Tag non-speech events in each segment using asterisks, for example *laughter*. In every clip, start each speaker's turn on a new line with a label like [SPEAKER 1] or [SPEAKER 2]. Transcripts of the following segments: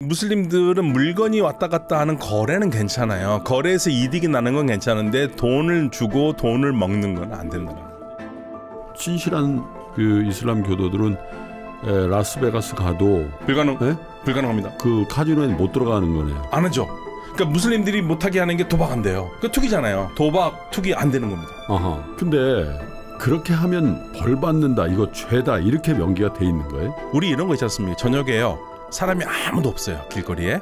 [SPEAKER 1] 무슬림들은 물건이 왔다 갔다 하는 거래는 괜찮아요. 거래에서 이득이 나는 건 괜찮은데 돈을 주고 돈을 먹는 건 안 된다.
[SPEAKER 2] 진실한 그 이슬람 교도들은 에, 라스베가스 가도
[SPEAKER 1] 불가능
[SPEAKER 2] 예?
[SPEAKER 1] 불가능합니다.
[SPEAKER 2] 그 카지노에 못 들어가는 거네요.
[SPEAKER 1] 안 하죠. 그러니까 무슬림들이 못하게 하는 게 도박 안 돼요. 그 투기잖아요. 도박, 투기 안 되는 겁니다.
[SPEAKER 2] 아하. 근데 그렇게 하면 벌 받는다, 이거 죄다 이렇게 명기가 돼 있는 거예요?
[SPEAKER 1] 우리 이런 거 있지 않습니까? 저녁에요. 사람이 아무도 없어요. 길거리에.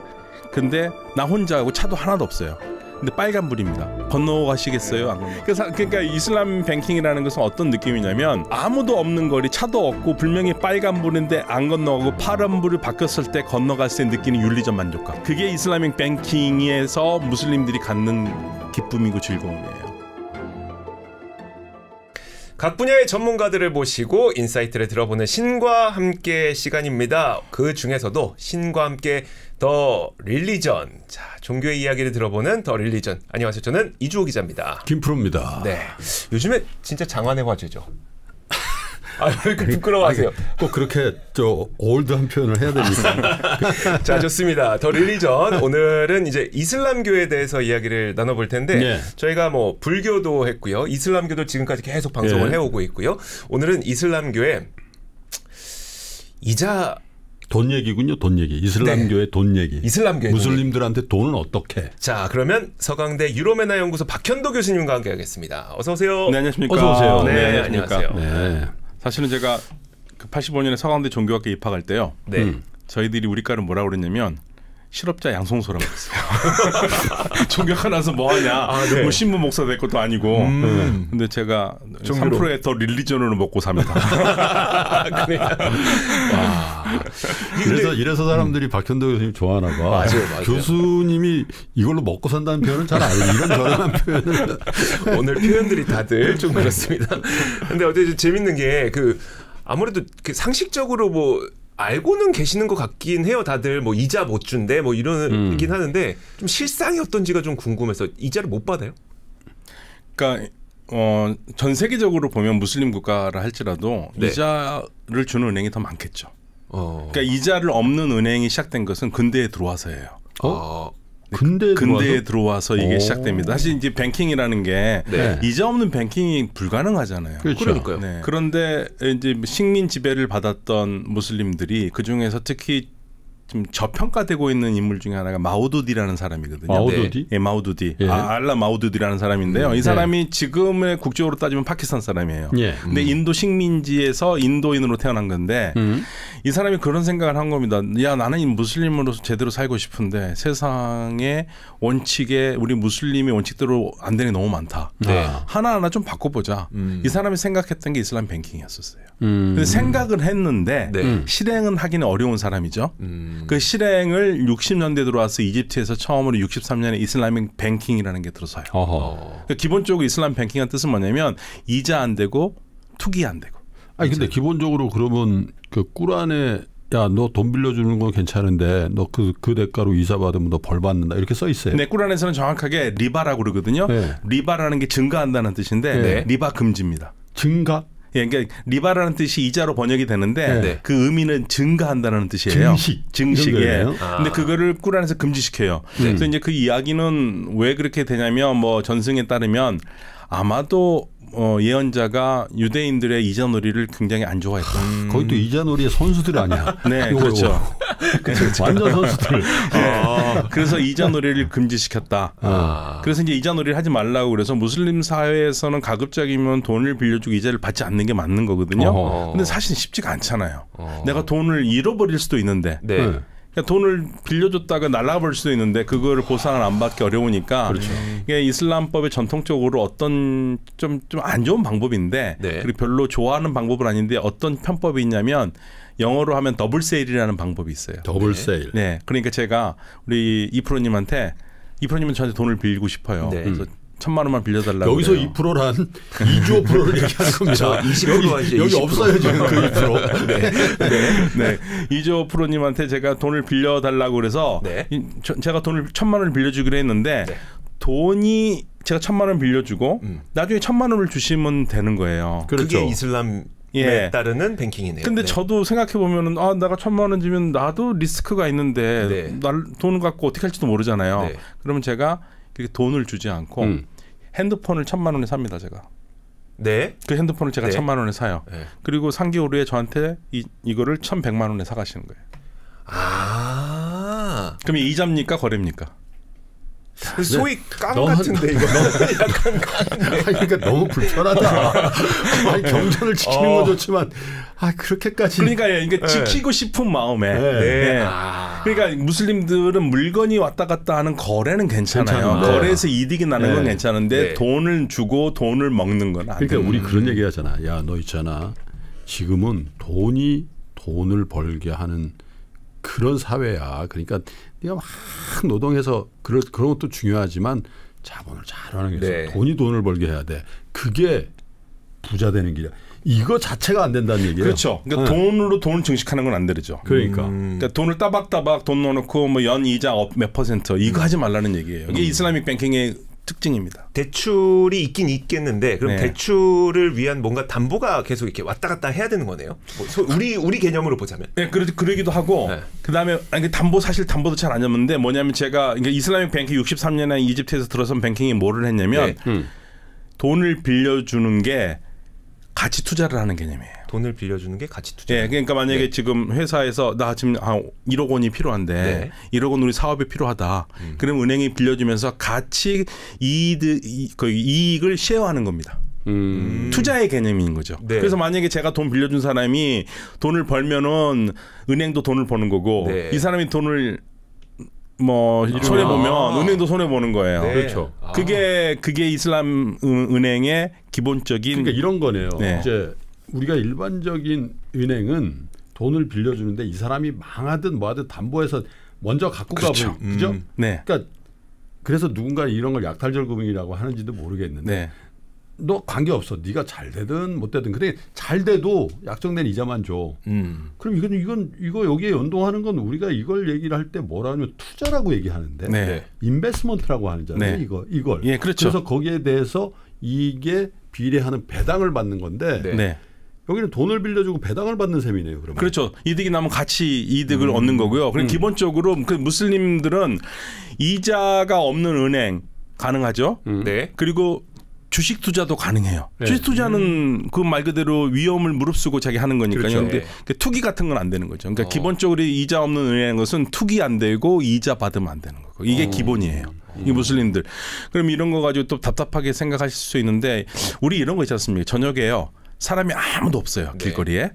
[SPEAKER 1] 근데 나 혼자 하고 차도 하나도 없어요. 근데 빨간 불입니다. 건너가시겠어요? 안. 그래서 그러니까 이슬람 뱅킹이라는 것은 어떤 느낌이냐면 아무도 없는 거리, 차도 없고 분명히 빨간 불인데 안 건너가고 파란 불을 바뀌었을 때 건너갈 때 느끼는 윤리적 만족감. 그게 이슬람식 뱅킹에서 무슬림들이 갖는 기쁨이고 즐거움이에요.
[SPEAKER 3] 각 분야의 전문가들을 모시고 insight를 들어보는 신과 함께 시간입니다. 그 중에서도 신과 함께 더 릴리전. 자, 종교의 이야기를 들어보는 더 릴리전. 안녕하세요. 저는 이주호 기자입니다.
[SPEAKER 2] 김프로입니다.
[SPEAKER 3] 네. 요즘에 진짜 장안의 화제죠. 아, 왜 이렇게 부끄러워하세요?
[SPEAKER 2] 꼭 그렇게 저 올드한 표현을 해야 됩니까? *laughs*
[SPEAKER 3] 자, 좋습니다. 더 릴리전. 오늘은 이제 이슬람교에 대해서 이야기를 나눠볼 텐데,
[SPEAKER 2] 네.
[SPEAKER 3] 저희가 뭐 불교도 했고요. 이슬람교도 지금까지 계속 방송을
[SPEAKER 2] 네.
[SPEAKER 3] 해오고 있고요. 오늘은 이슬람교의 이자
[SPEAKER 2] 돈 얘기군요, 돈 얘기. 이슬람교의 돈 얘기.
[SPEAKER 3] 네. 이슬람교의
[SPEAKER 2] 무슬림들한테 돈은 어떻게?
[SPEAKER 3] 자, 그러면 서강대 유로메나 연구소 박현도 교수님과 함께하겠습니다. 어서 오세요.
[SPEAKER 1] 네, 안녕하십니까?
[SPEAKER 2] 어서 오세요.
[SPEAKER 3] 네,
[SPEAKER 1] 안녕하십니까?
[SPEAKER 3] 안녕하세요.
[SPEAKER 2] 네.
[SPEAKER 1] 사실은 제가 그 85년에 서강대 종교학교 입학할 때요.
[SPEAKER 3] 네.
[SPEAKER 2] 음.
[SPEAKER 1] 저희들이 우리 과를 뭐라 그랬냐면 실업자 양송소라고 했어요. 종교학과 나서 뭐 하냐?
[SPEAKER 3] 아, 네.
[SPEAKER 1] 뭐 신부 목사 될 것도 아니고.
[SPEAKER 3] 음.
[SPEAKER 1] 근데 제가
[SPEAKER 3] 종교로.
[SPEAKER 1] 3%의 더 릴리전으로 먹고 삽니다. *laughs*
[SPEAKER 3] 그래요.
[SPEAKER 2] 그래서 이래서 사람들이 박현도 교수님 좋아하나 봐.
[SPEAKER 3] 맞아요, 맞아요.
[SPEAKER 2] 교수님이 이걸로 먹고 산다는 표현은 잘 안 해요. 이런 저렴한 표현을. *laughs*
[SPEAKER 3] 오늘 표현들이 다들 좀 그렇습니다. 근데 어제 좀 재밌는 게 그 아무래도 그 상식적으로 뭐 알고는 계시는 것 같긴 해요. 다들 뭐 이자 못 준대 뭐 이러긴 하는데 좀 실상이 어떤지가 좀 궁금해서 이자를 못 받아요?
[SPEAKER 1] 그러니까 어, 전 세계적으로 보면 무슬림 국가라 할지라도
[SPEAKER 3] 네.
[SPEAKER 1] 이자를 주는 은행이 더 많겠죠.
[SPEAKER 3] 어.
[SPEAKER 1] 그러니까 이자를 없는 은행이 시작된 것은 근대에 들어와서예요.
[SPEAKER 3] 어.
[SPEAKER 2] 근데
[SPEAKER 1] 근대에
[SPEAKER 2] 들어와서?
[SPEAKER 1] 들어와서 이게
[SPEAKER 2] 오.
[SPEAKER 1] 시작됩니다. 사실 이제 뱅킹이라는 게
[SPEAKER 3] 네.
[SPEAKER 1] 이자 없는 뱅킹이 불가능하잖아요.
[SPEAKER 2] 그렇죠.
[SPEAKER 3] 그러니까요.
[SPEAKER 1] 네. 그런데 이제 식민 지배를 받았던 무슬림들이 그 중에서 특히 좀 저평가되고 있는 인물 중에 하나가 마우두디라는 사람이거든요.
[SPEAKER 2] 마오도디?
[SPEAKER 1] 예, 마우두디.
[SPEAKER 2] 예.
[SPEAKER 1] 아, 알라 마우두디라는 사람인데요. 이 사람이 지금의 국적으로 따지면 파키스탄 사람이에요.
[SPEAKER 2] 예.
[SPEAKER 1] 근데 인도 식민지에서 인도인으로 태어난 건데
[SPEAKER 2] 음.
[SPEAKER 1] 이 사람이 그런 생각을 한 겁니다. 야 나는 이 무슬림으로서 제대로 살고 싶은데 세상의 원칙에 우리 무슬림의 원칙대로 안 되는 게 너무 많다.
[SPEAKER 3] 네.
[SPEAKER 1] 하나하나 좀 바꿔보자.
[SPEAKER 3] 음.
[SPEAKER 1] 이 사람이 생각했던 게 이슬람 뱅킹이었었어요.
[SPEAKER 2] 음.
[SPEAKER 1] 근데 생각을 했는데
[SPEAKER 3] 네.
[SPEAKER 1] 실행은 하기는 어려운 사람이죠.
[SPEAKER 3] 음.
[SPEAKER 1] 그 실행을 60년대 들어와서 이집트에서 처음으로 63년에 이슬람식 뱅킹이라는 게 들어서요. 그러니까 기본적으로 이슬람 뱅킹의 뜻은 뭐냐면 이자 안 되고 투기 안 되고.
[SPEAKER 2] 아니 근데 기본적으로 그러면 그 꾸란에 야 너 돈 빌려주는 건 괜찮은데 너그그 대가로 이자 받으면 너 벌 받는다 이렇게 써 있어요.
[SPEAKER 1] 네, 꾸란에서는 정확하게 리바라고 그러거든요.
[SPEAKER 2] 네.
[SPEAKER 1] 리바라는 게 증가한다는 뜻인데
[SPEAKER 3] 네.
[SPEAKER 1] 리바 금지입니다.
[SPEAKER 2] 증가
[SPEAKER 1] 예, 그러니까 리바라는 뜻이 이자로 번역이 되는데
[SPEAKER 3] 네.
[SPEAKER 1] 그 의미는 증가한다는 뜻이에요.
[SPEAKER 2] 증식.
[SPEAKER 1] 증식에.
[SPEAKER 2] 이런 거예요?
[SPEAKER 3] 아.
[SPEAKER 1] 근데 그거를 꾸란에서 금지시켜요. 그래서 이제 그 이야기는 왜 그렇게 되냐면 뭐 전승에 따르면 아마도 어, 예언자가 유대인들의 이자 놀이를 굉장히 안 좋아했다.
[SPEAKER 2] 거기 또 이자놀이의 선수들 아니야. *laughs*
[SPEAKER 1] 네,
[SPEAKER 2] 이거,
[SPEAKER 1] 그렇죠.
[SPEAKER 2] 이거. *laughs* 완전 선수들.
[SPEAKER 1] 네. 그래서 이자 놀이를 금지시켰다.
[SPEAKER 3] 아.
[SPEAKER 1] 그래서 이제 이자 놀이를 하지 말라고 그래서 무슬림 사회에서는 가급적이면 돈을 빌려주고 이자를 받지 않는 게 맞는 거거든요.
[SPEAKER 2] 어허.
[SPEAKER 1] 근데 사실 쉽지가 않잖아요.
[SPEAKER 3] 어.
[SPEAKER 1] 내가 돈을 잃어버릴 수도 있는데
[SPEAKER 3] 네.
[SPEAKER 2] 네.
[SPEAKER 1] 그러니까 돈을 빌려줬다가 날라버릴 수도 있는데 그거를 보상을 안 받기 어려우니까
[SPEAKER 3] 그렇죠.
[SPEAKER 1] 이게 이슬람법에 전통적으로 어떤 좀 좀 안 좋은 방법인데
[SPEAKER 3] 네.
[SPEAKER 1] 그리고 별로 좋아하는 방법은 아닌데 어떤 편법이 있냐면 영어로 하면 double sale이라는 방법이 있어요.
[SPEAKER 2] double sale.
[SPEAKER 1] 네, 그러니까 제가 우리 이프로님한테 이프로님은 저한테 돈을 빌리고 싶어요.
[SPEAKER 3] 네.
[SPEAKER 1] 그래서 천만 원만 빌려달라고.
[SPEAKER 2] 여기서
[SPEAKER 1] 그래요.
[SPEAKER 2] 2%란 2조 *laughs* 프로를 얘기하는 겁니다.
[SPEAKER 3] 20% 하시죠,
[SPEAKER 2] 여기, 여기
[SPEAKER 3] 20%.
[SPEAKER 2] 없어요 지금 그 2%. *laughs* 네.
[SPEAKER 1] 네, 이조 프로님한테 제가 돈을 빌려달라고 그래서
[SPEAKER 3] 네.
[SPEAKER 1] 이- 저- 제가 돈을 천만 원을 빌려주기로 했는데
[SPEAKER 3] 네.
[SPEAKER 1] 돈이 제가 천만 원 빌려주고
[SPEAKER 3] 음.
[SPEAKER 1] 나중에 천만 원을 주시면 되는 거예요.
[SPEAKER 2] 그렇죠.
[SPEAKER 3] 그게 이슬람
[SPEAKER 1] 예.
[SPEAKER 3] 따르는 뱅킹이네요.
[SPEAKER 1] 근데
[SPEAKER 3] 네.
[SPEAKER 1] 저도 생각해 보면은 아 내가 천만 원 주면 나도 리스크가 있는데
[SPEAKER 3] 네.
[SPEAKER 1] 날돈 갖고 어떻게 할지도 모르잖아요.
[SPEAKER 3] 네.
[SPEAKER 1] 그러면 제가 이렇게 돈을 주지 않고
[SPEAKER 2] 음.
[SPEAKER 1] 핸드폰을 천만 원에 삽니다 제가.
[SPEAKER 3] 네.
[SPEAKER 1] 그 핸드폰을 제가
[SPEAKER 3] 네.
[SPEAKER 1] 천만 원에 사요.
[SPEAKER 3] 네.
[SPEAKER 1] 그리고 3개월 후에 저한테 이 이거를 천백만 원에 사가시는 거예요.
[SPEAKER 3] 아.
[SPEAKER 1] 그럼 이자입니까 거래입니까?
[SPEAKER 3] 그 소위 깡
[SPEAKER 2] 너무-
[SPEAKER 3] 같은데 이거 *laughs* 약간
[SPEAKER 2] 아니, 그러니까 너무 불편하다. *laughs* 아니 경전을 지키는
[SPEAKER 3] 어.
[SPEAKER 2] 건 좋지만 아 그렇게까지.
[SPEAKER 1] 그러니까 예, 이게
[SPEAKER 3] 네.
[SPEAKER 1] 지키고 싶은 마음에.
[SPEAKER 2] 네.
[SPEAKER 3] 네.
[SPEAKER 1] 예.
[SPEAKER 3] 아.
[SPEAKER 1] 그러니까 무슬림들은 물건이 왔다 갔다 하는 거래는 괜찮아요.
[SPEAKER 2] 괜찮은데.
[SPEAKER 1] 거래에서 이득이 나는 건
[SPEAKER 2] 네.
[SPEAKER 1] 괜찮은데
[SPEAKER 3] 네.
[SPEAKER 1] 돈을 주고 돈을 먹는 건 안
[SPEAKER 2] 그러니까. 우리 그런 얘기 하잖아. 야 너 있잖아. 지금은 돈이 돈을 벌게 하는 그런 사회야. 그러니까 네가 막 노동해서 그런 그런 것도 중요하지만 자본을 잘 활용해서
[SPEAKER 3] 네.
[SPEAKER 2] 돈이 돈을 벌게 해야 돼. 그게 부자 되는 길이야. 이거 자체가 안 된다는 얘기예요.
[SPEAKER 1] 그렇죠. 그러니까
[SPEAKER 2] 네.
[SPEAKER 1] 돈으로 돈을 증식하는 건 안 되죠.
[SPEAKER 2] 그러니까.
[SPEAKER 3] 음.
[SPEAKER 1] 그러니까 돈을 따박따박 돈 넣어놓고 뭐 연 이자 업몇 퍼센트 이거 하지 말라는 얘기예요. 이게 이슬라믹 뱅킹의 특징입니다.
[SPEAKER 3] 대출이 있긴 있겠는데 그럼
[SPEAKER 1] 네.
[SPEAKER 3] 대출을 위한 뭔가 담보가 계속 이렇게 왔다 갔다 해야 되는 거네요. 뭐 소- 우리 우리 개념으로 보자면.
[SPEAKER 1] 네, 그러, 그러기도 하고
[SPEAKER 3] 네.
[SPEAKER 1] 그다음에 아니 담보 사실 담보도 잘 안 잡는데 뭐냐면 제가 그러니까 이슬라믹 뱅킹 63년에 이집트에서 들어선 뱅킹이 뭐를 했냐면
[SPEAKER 3] 네.
[SPEAKER 2] 음.
[SPEAKER 1] 돈을 빌려주는 게 가치 투자를 하는 개념이에요.
[SPEAKER 3] 돈을 빌려주는 게 가치 투자.
[SPEAKER 1] 예, 그러니까 만약에
[SPEAKER 3] 네.
[SPEAKER 1] 지금 회사에서 나 지금 한 1억 원이 필요한데
[SPEAKER 3] 네.
[SPEAKER 1] 1억 원 우리 사업에 필요하다.
[SPEAKER 3] 음.
[SPEAKER 1] 그럼 은행이 빌려주면서 같이 이익 그 이익을 쉐어하는 겁니다.
[SPEAKER 2] 음.
[SPEAKER 1] 투자의 개념인 거죠.
[SPEAKER 3] 네.
[SPEAKER 1] 그래서 만약에 제가 돈 빌려준 사람이 돈을 벌면은 은행도 돈을 버는 거고
[SPEAKER 3] 네.
[SPEAKER 1] 이 사람이 돈을 뭐 손해 보면 은행도 손해 보는 거예요.
[SPEAKER 3] 네.
[SPEAKER 2] 그렇죠.
[SPEAKER 3] 아.
[SPEAKER 1] 그게 그게 이슬람 은- 은행의 기본적인
[SPEAKER 2] 그러니까 이런 거네요.
[SPEAKER 1] 네.
[SPEAKER 2] 이제 우리가 일반적인 은행은 돈을 빌려주는데 이 사람이 망하든 뭐하든 담보해서 먼저 갖고
[SPEAKER 1] 그렇죠.
[SPEAKER 2] 가버리 그죠?
[SPEAKER 3] 음.
[SPEAKER 1] 네.
[SPEAKER 2] 그러니까 그래서 누군가 이런 걸 약탈절금이라고 하는지도 모르겠는데
[SPEAKER 1] 네.
[SPEAKER 2] 너 관계 없어. 네가 잘 되든 못 되든 근데 잘 돼도 약정된 이자만 줘.
[SPEAKER 3] 음.
[SPEAKER 2] 그럼 이건 이건 이거 여기에 연동하는 건 우리가 이걸 얘기를 할 때 뭐라 하면 투자라고 얘기하는데
[SPEAKER 1] 네.
[SPEAKER 3] 네.
[SPEAKER 2] 인베스먼트라고 하잖아요.
[SPEAKER 1] 네.
[SPEAKER 2] 이거 이걸.
[SPEAKER 1] 예, 그렇죠.
[SPEAKER 2] 그래서 거기에 대해서 이게 비례하는 배당을 받는 건데
[SPEAKER 3] 네.
[SPEAKER 1] 네.
[SPEAKER 2] 여기는 돈을 빌려주고 배당을 받는 셈이네요. 그러면.
[SPEAKER 1] 그렇죠. 이득이 나면 같이 이득을
[SPEAKER 2] 음.
[SPEAKER 1] 얻는 거고요. 그리고 기본적으로 그 무슬림들은 이자가 없는 은행 가능하죠.
[SPEAKER 2] 음.
[SPEAKER 3] 네.
[SPEAKER 1] 그리고 주식 투자도 가능해요.
[SPEAKER 2] 네.
[SPEAKER 1] 주식 투자는 그말 그대로 위험을 무릅쓰고 자기 하는 거니까요.
[SPEAKER 3] 그렇죠.
[SPEAKER 1] 근데
[SPEAKER 3] 네.
[SPEAKER 1] 그 투기 같은 건 안 되는 거죠. 그러니까
[SPEAKER 3] 어.
[SPEAKER 1] 기본적으로 이자 없는 은행은 것은 투기 안 되고 이자 받으면 안 되는 거고. 이게
[SPEAKER 3] 어.
[SPEAKER 1] 기본이에요. 이 무슬림들. 그럼 이런 거 가지고 또 답답하게 생각하실 수 있는데 우리 이런 거 있지 않습니까? 저녁에요. 사람이 아무도 없어요.
[SPEAKER 3] 네.
[SPEAKER 1] 길거리에.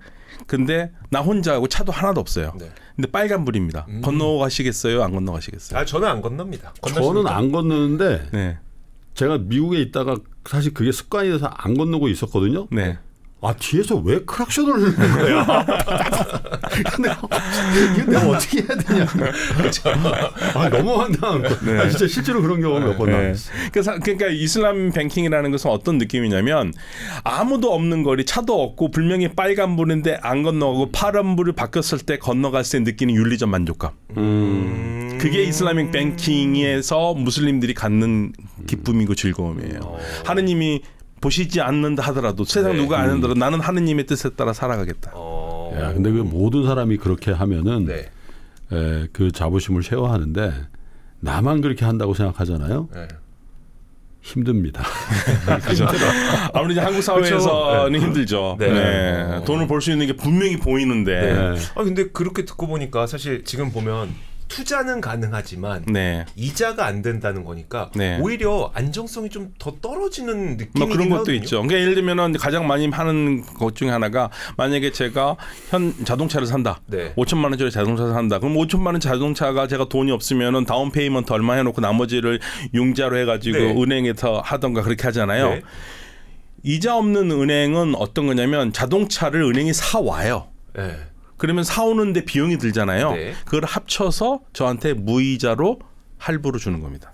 [SPEAKER 1] 근데 나 혼자고 차도 하나도 없어요.
[SPEAKER 3] 네.
[SPEAKER 1] 근데 빨간 불입니다.
[SPEAKER 3] 음.
[SPEAKER 1] 건너가시겠어요? 안 건너가시겠어요?
[SPEAKER 3] 아 저는 안 건넙니다.
[SPEAKER 2] 저는
[SPEAKER 3] 건너십니까?
[SPEAKER 2] 안 건너는데
[SPEAKER 1] 네.
[SPEAKER 2] 제가 미국에 있다가 사실 그게 습관이 돼서 안 건너고 있었거든요.
[SPEAKER 1] 네.
[SPEAKER 2] 아 뒤에서 왜 크락션을 넣는 거야? 근데 이거 내가 어떻게 해야 되냐? 아 너무 황당한 거.
[SPEAKER 1] 네.
[SPEAKER 2] 아, 진짜 실제로 그런 경우가 몇번
[SPEAKER 1] 네.
[SPEAKER 2] 나왔어.
[SPEAKER 1] 그래서 그러니까 이슬람 뱅킹이라는 것은 어떤 느낌이냐면 아무도 없는 거리 차도 없고 분명히 빨간 불인데 안 건너가고 파란 불을 바뀌었을 때 건너갔을 때 느끼는 윤리적 만족감.
[SPEAKER 3] 음.
[SPEAKER 1] 그게 이슬라믹 뱅킹에서 무슬림들이 갖는 기쁨이고 즐거움이에요.
[SPEAKER 3] 어.
[SPEAKER 1] 하느님이 보시지 않는다 하더라도 세상
[SPEAKER 3] 네.
[SPEAKER 1] 누가 안 한다도 나는 하느님의 뜻에 따라 살아가겠다.
[SPEAKER 3] 어.
[SPEAKER 2] 야, 근데 그 모든 사람이 그렇게 하면은
[SPEAKER 3] 네.
[SPEAKER 2] 에, 그 자부심을 쉐어하는데 나만 그렇게 한다고 생각하잖아요.
[SPEAKER 3] 네.
[SPEAKER 2] 힘듭니다. *laughs*
[SPEAKER 1] 그죠? 아무래도 한국 사회에서는 힘들죠.
[SPEAKER 3] 네.
[SPEAKER 1] 네. 돈을 벌 수 있는 게 분명히 보이는데.
[SPEAKER 2] 네.
[SPEAKER 3] 아 근데 그렇게 듣고 보니까 사실 지금 보면 투자는 가능하지만
[SPEAKER 1] 네.
[SPEAKER 3] 이자가 안 된다는 거니까
[SPEAKER 1] 네.
[SPEAKER 3] 오히려 안정성이 좀 더 떨어지는 느낌이
[SPEAKER 1] 뭐 그런 것도 있죠. 그러니까 예를 들면은 가장 많이 하는 것 중에 하나가 만약에 제가 현 자동차를 산다.
[SPEAKER 3] 네.
[SPEAKER 1] 5천만 원짜리 자동차를 산다. 그럼 5천만 원 자동차가 제가 돈이 없으면은 down payment 얼마 해놓고 나머지를 융자로 해가지고
[SPEAKER 3] 네.
[SPEAKER 1] 은행에서 하던가 그렇게 하잖아요.
[SPEAKER 3] 네.
[SPEAKER 1] 이자 없는 은행은 어떤 거냐면 자동차를 은행이 사 와요.
[SPEAKER 3] 네.
[SPEAKER 1] 그러면 사오는데 비용이 들잖아요.
[SPEAKER 3] 네.
[SPEAKER 1] 그걸 합쳐서 저한테 무이자로 할부로 주는 겁니다.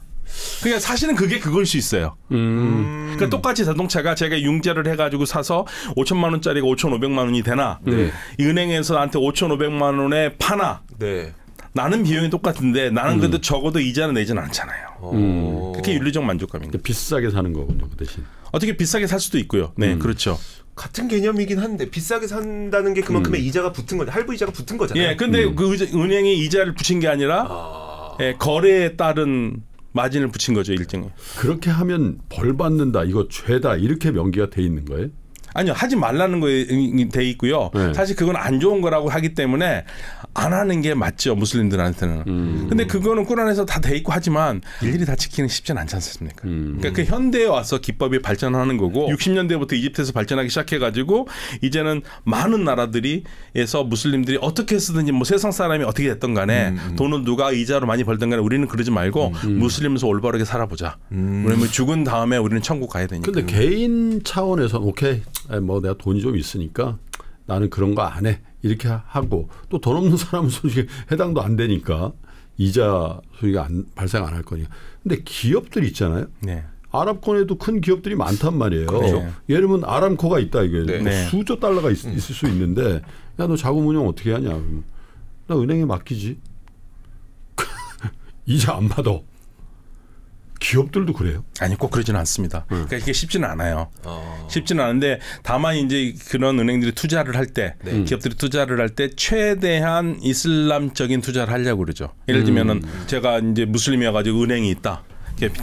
[SPEAKER 1] 그러니까 사실은 그게 그걸 수 있어요.
[SPEAKER 2] 음.
[SPEAKER 1] 그러니까 똑같이 자동차가 제가 융자를 해가지고 사서 5천만 원짜리가 5,500만 원이 되나
[SPEAKER 3] 네.
[SPEAKER 1] 이 은행에서 나한테 5,500만 원에 파나
[SPEAKER 3] 네.
[SPEAKER 1] 나는 비용이 똑같은데 나는 그래도 적어도 이자는 내지는 않잖아요.
[SPEAKER 3] 어.
[SPEAKER 2] 음.
[SPEAKER 1] 그게 윤리적 만족감인 거예요.
[SPEAKER 2] 비싸게 사는 거군요, 그 대신.
[SPEAKER 1] 어떻게 비싸게 살 수도 있고요. 네,
[SPEAKER 2] 음.
[SPEAKER 1] 그렇죠.
[SPEAKER 3] 같은 개념이긴 한데 비싸게 산다는 게 그만큼의 이자가 붙은 거죠. 할부 이자가 붙은 거잖아요.
[SPEAKER 1] 예, 근데
[SPEAKER 2] 음.
[SPEAKER 1] 그 의자- 은행이 이자를 붙인 게 아니라
[SPEAKER 3] 아,
[SPEAKER 1] 예, 거래에 따른 마진을 붙인 거죠 일정에.
[SPEAKER 2] 그렇게 하면 벌 받는다. 이거 죄다. 이렇게 명기가 돼 있는 거예요?
[SPEAKER 1] 아니요 하지 말라는 거에 돼 있고요.
[SPEAKER 2] 네.
[SPEAKER 1] 사실 그건 안 좋은 거라고 하기 때문에 안 하는 게 맞죠 무슬림들한테는.
[SPEAKER 2] 음.
[SPEAKER 1] 근데 그거는 꾸란에서 다 돼 있고 하지만 일일이 다 지키는 쉽진 않지 않습니까?
[SPEAKER 2] 음.
[SPEAKER 1] 그러니까 그 현대에 와서 기법이 발전하는 거고 60년대부터 이집트에서 발전하기 시작해가지고 이제는 많은 나라들이에서 무슬림들이 어떻게 쓰든지 뭐 세상 사람이 어떻게 됐던 간에 돈을 누가 이자로 많이 벌든 간에 우리는 그러지 말고 무슬림에서 올바르게 살아보자. 왜냐면 죽은 다음에 우리는 천국 가야 되니까.
[SPEAKER 2] 근데 개인 차원에서 오케이 에, 뭐 내가 돈이 좀 있으니까 나는 그런 거 안 해. 이렇게 하고 또 돈 없는 사람은 솔직히 해당도 안 되니까 이자 소리가 안, 발생 안 할 거니까. 근데 기업들 있잖아요.
[SPEAKER 1] 네.
[SPEAKER 2] 아랍권에도 큰 기업들이 많단 말이에요.
[SPEAKER 1] 그렇죠.
[SPEAKER 2] 예를 들면 아람코가 있다 이게
[SPEAKER 3] 네.
[SPEAKER 2] 뭐
[SPEAKER 1] 네.
[SPEAKER 2] 수조 달러가 있, 을수 있는데 야 너 자금 운용 어떻게 하냐? 그러면 나 은행에 맡기지. *laughs* 이자 안 받아 기업들도 그래요
[SPEAKER 1] 아니 꼭 그러지는 않습니다. 그러니까 이게 쉽지는 않아요.
[SPEAKER 3] 어.
[SPEAKER 1] 쉽지는 않은데 다만 이제 그런 은행들이 투자를 할때
[SPEAKER 3] 네.
[SPEAKER 1] 기업들이 투자를 할 때 최대한 이슬람적인 투자를 하려고 그러죠. 예를 들면은 제가 이제 무슬림이어 가지고 은행이 있다.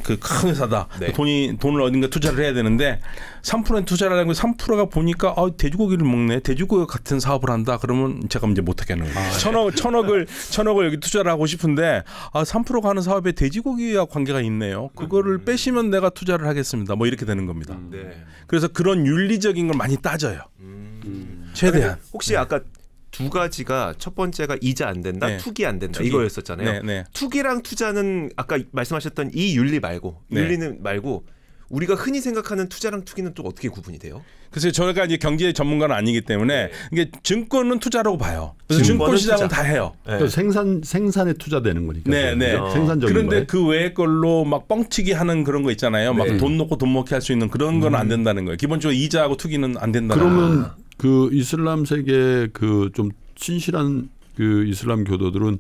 [SPEAKER 1] 그큰 회사다.
[SPEAKER 3] 네.
[SPEAKER 1] 돈이 돈을 어딘가 투자를 해야 되는데 3%에 투자를 하는 거 3%가 보니까 아, 돼지고기를 먹네. 돼지고기 같은 사업을 한다. 그러면 제가 이제 못 하게 하는 거예요. 천억 천억을 천억을 여기 투자를 하고 싶은데 아, 3%가 하는 사업에 돼지고기와 관계가 있네요. 그거를 빼시면 내가 투자를 하겠습니다. 뭐 이렇게 되는 겁니다.
[SPEAKER 3] 네.
[SPEAKER 1] 그래서 그런 윤리적인 걸 많이 따져요. 최대한.
[SPEAKER 3] 혹시 아까 두 가지가 첫 번째가 이자 안 된다,
[SPEAKER 1] 네.
[SPEAKER 3] 투기 안 된다
[SPEAKER 1] 투기.
[SPEAKER 3] 이거였었잖아요.
[SPEAKER 1] 네, 네.
[SPEAKER 3] 투기랑 투자는 아까 말씀하셨던 이 윤리 말고
[SPEAKER 1] 네.
[SPEAKER 3] 윤리는 말고 우리가 흔히 생각하는 투자랑 투기는 또 어떻게 구분이 돼요?
[SPEAKER 1] 그래서 저희가 이제 경제 전문가는 아니기 때문에
[SPEAKER 3] 네.
[SPEAKER 1] 이게 증권은 투자라고 봐요. 그래서
[SPEAKER 3] 증권
[SPEAKER 1] 시장은
[SPEAKER 3] 투자.
[SPEAKER 1] 다 해요.
[SPEAKER 2] 그 생산 생산에 투자되는 거니까
[SPEAKER 1] 네, 네.
[SPEAKER 2] 그죠? 생산적인
[SPEAKER 1] 그런데
[SPEAKER 2] 거예요.
[SPEAKER 1] 그 외의 걸로 막 뻥튀기 하는 그런 거 있잖아요. 막
[SPEAKER 3] 네.
[SPEAKER 1] 돈 놓고 돈 먹게 할 수 있는 그런 건 안 된다는 거예요. 기본적으로 이자하고 투기는 안 된다.
[SPEAKER 2] 그러면 그 이슬람 세계 그좀 친실한 그 이슬람 교도들은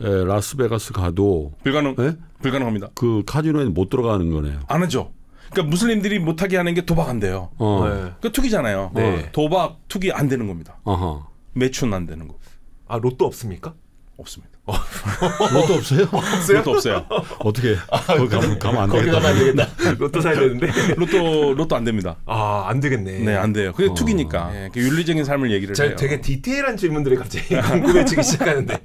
[SPEAKER 2] 에, 라스베가스 가도
[SPEAKER 1] 불가능
[SPEAKER 2] 예?
[SPEAKER 1] 불가능합니다.
[SPEAKER 2] 그 카지노에 못 들어가는 거네요.
[SPEAKER 1] 안 하죠. 그러니까 무슬림들이 못하게 하는 게 도박 안 돼요.
[SPEAKER 2] 어.
[SPEAKER 3] 네.
[SPEAKER 1] 그 투기잖아요.
[SPEAKER 3] 네.
[SPEAKER 1] 도박 투기 안 되는 겁니다.
[SPEAKER 2] 어허.
[SPEAKER 1] 매춘 안 되는 거
[SPEAKER 3] 아 로또 없습니까?
[SPEAKER 1] 없습니다. *laughs*
[SPEAKER 2] 로또 없어요?
[SPEAKER 1] 로또 없어요.
[SPEAKER 2] 어떻게? 거기 가면, 가면 안 되겠다.
[SPEAKER 3] 되겠다. 로또 사야 되는데. *laughs*
[SPEAKER 1] 로또 로또 안 됩니다.
[SPEAKER 3] 아 안 되겠네.
[SPEAKER 1] 네, 안 돼요. 그게 투기니까. 예, 그 윤리적인 삶을 얘기를
[SPEAKER 3] 제가
[SPEAKER 1] 해요.
[SPEAKER 3] 되게 디테일한 질문들이 갑자기 *laughs* 궁금해지기 시작하는데